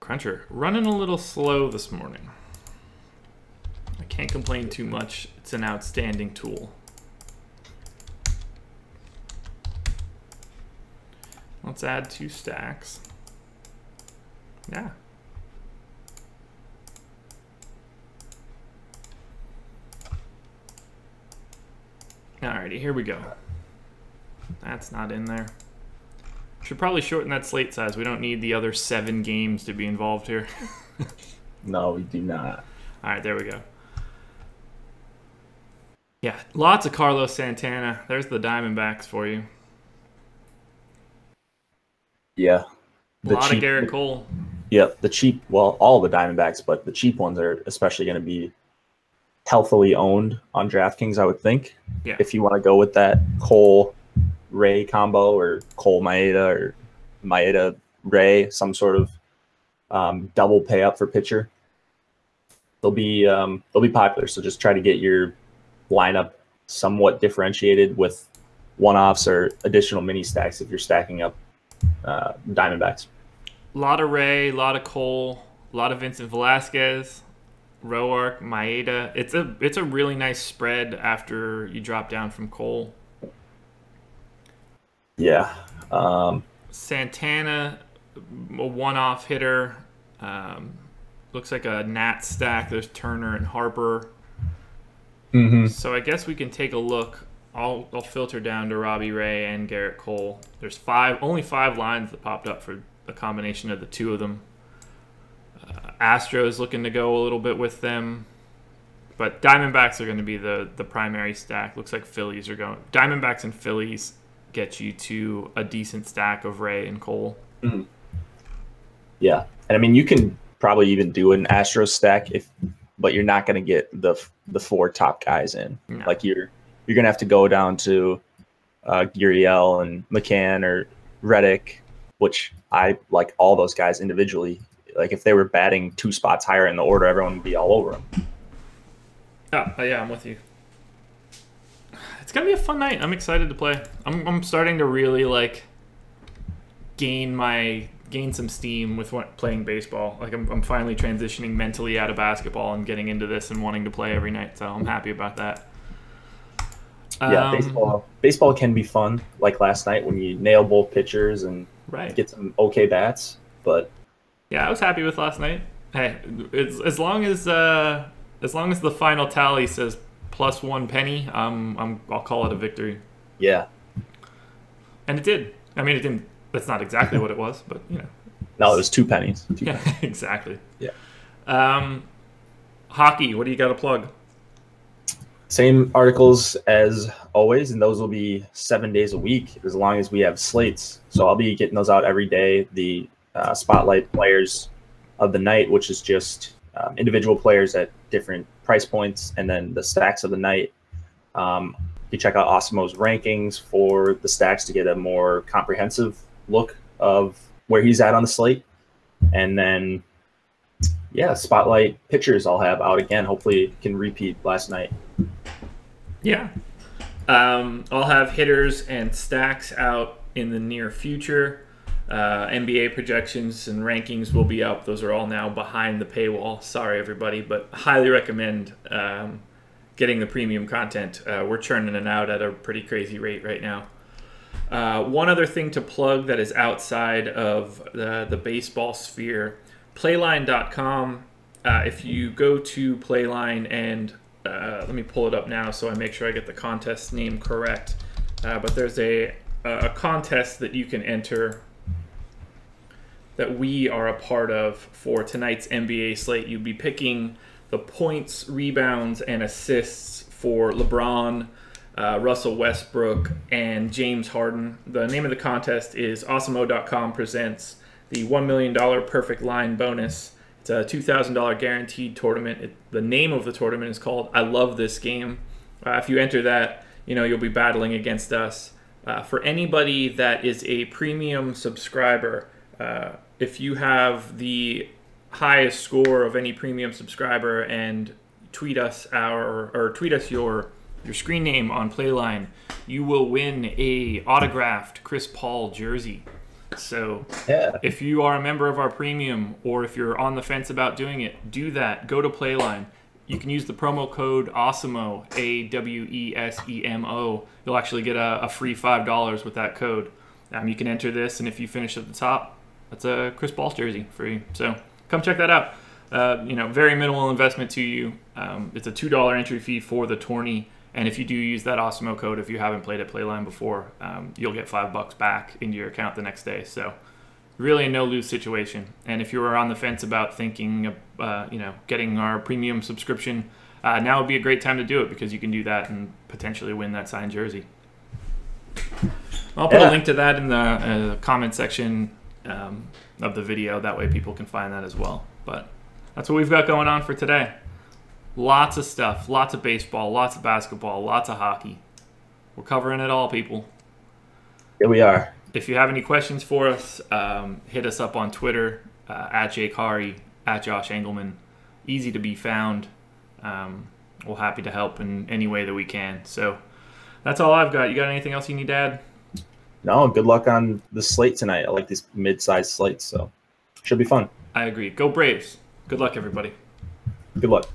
Cruncher running a little slow this morning. I can't complain too much. It's an outstanding tool. Let's add two stacks. Yeah. Alrighty, here we go. That's not in there. Should probably shorten that slate size. We don't need the other seven games to be involved here. <laughs> No, we do not. All right, there we go. Yeah, lots of Carlos Santana. There's the Diamondbacks for you. Yeah. A lot of Gerrit Cole. Yep, the cheap. Well, all the Diamondbacks, but the cheap ones are especially going to be healthily owned on DraftKings. I would think. Yeah. If you want to go with that Cole Ray combo or Cole Maeda or Maeda Ray, some sort of um, double pay up for pitcher, they'll be um, they'll be popular. So just try to get your lineup somewhat differentiated with one offs or additional mini stacks if you're stacking up uh, Diamondbacks. A lot of Ray, a lot of Cole, a lot of Vincent Velasquez, Roark, Maeda. It's a it's a really nice spread after you drop down from Cole. Yeah. Um, Santana, a one-off hitter. Um, looks like a Nat stack. There's Turner and Harper. mhm. So I guess we can take a look. I'll, I'll filter down to Robbie Ray and Gerrit Cole. There's five, only five lines that popped up for the combination of the two of them. Uh, Astros looking to go a little bit with them, but Diamondbacks are going to be the the primary stack. Looks like Phillies are going. Diamondbacks and Phillies get you to a decent stack of Ray and Cole. Yeah, and I mean you can probably even do an Astros stack if, but you're not going to get the the four top guys in. No. Like you're you're gonna have to go down to uh, Gurriel and McCann or Reddick, which I like all those guys individually. Like if they were batting two spots higher in the order, everyone would be all over them. Oh, yeah, I'm with you. It's gonna be a fun night. I'm excited to play. I'm, I'm starting to really like gain my gain some steam with what, playing baseball. Like I'm, I'm finally transitioning mentally out of basketball and getting into this and wanting to play every night. So I'm happy about that. Yeah, Um, baseball. Baseball can be fun, like last night when you nail both pitchers and Right. get some okay bats. But Yeah, I was happy with last night. Hey, it's, as long as uh, as long as the final tally says plus one penny, um, I'm I'll call it a victory. yeah, And it did. I mean, it didn't. That's not exactly what it was, but you know. no, it was two pennies. Two <laughs> Yeah, exactly. Yeah. Um, hockey. What do you got to plug? Same articles as always, and those will be seven days a week as long as we have slates. So I'll be getting those out every day. The uh, spotlight players of the night, which is just um, individual players at different price points, and then the stacks of the night. Um, you check out Awesemo's rankings for the stacks to get a more comprehensive look of where he's at on the slate, and then yeah, spotlight pictures I'll have out again. Hopefully, can repeat last night. Yeah. Um, I'll have hitters and stacks out in the near future. Uh, NBA projections and rankings will be up. Those are all now behind the paywall. Sorry, everybody, but highly recommend um, getting the premium content. Uh, we're churning it out at a pretty crazy rate right now. Uh, one other thing to plug that is outside of the, the baseball sphere playline.com. Uh, if you go to Playline and uh, let me pull it up now so I make sure I get the contest name correct. Uh, but there's a, a contest that you can enter that we are a part of for tonight's NBA slate. You'd be picking the points, rebounds, and assists for LeBron, uh, Russell Westbrook, and James Harden. The name of the contest is Awesemo.com presents the $1 million perfect line bonus. It's a $2,000 guaranteed tournament. It, the name of the tournament is called I Love This Game. Uh, if you enter that, you know, you'll be battling against us. Uh, for anybody that is a premium subscriber, uh, if you have the highest score of any premium subscriber and tweet us our or tweet us your your screen name on Playline, you will win a autographed Chris Paul jersey. So Yeah. if you are a member of our premium or if you're on the fence about doing it, do that. Go to Playline. You can use the promo code AWESEMO, A W E S E M O. You'll actually get a, a free $5 with that code. Um, you can enter this, and if you finish at the top, that's a Chris Paul jersey for you. So come check that out. Uh, you know, very minimal investment to you. Um, it's a $2 entry fee for the tourney. And if you do use that Awesemo code, if you haven't played at Playline before, um, you'll get five bucks back into your account the next day. So really a no lose situation. And if you were on the fence about thinking, of, uh, you know, getting our premium subscription, uh, now would be a great time to do it because you can do that and potentially win that signed jersey. I'll put Yeah. a link to that in the uh, comment section um, of the video. That way people can find that as well. But that's what we've got going on for today. Lots of stuff, lots of baseball, lots of basketball, lots of hockey. We're covering it all, people. Here we are. If you have any questions for us, um, hit us up on Twitter uh, at Jake Hari, at Josh Engleman. Easy to be found. Um, we're happy to help in any way that we can. So that's all I've got. You got anything else you need to add? No, good luck on the slate tonight. I like these mid-sized slates, so should be fun. I agree. Go Braves. Good luck, everybody. Good luck.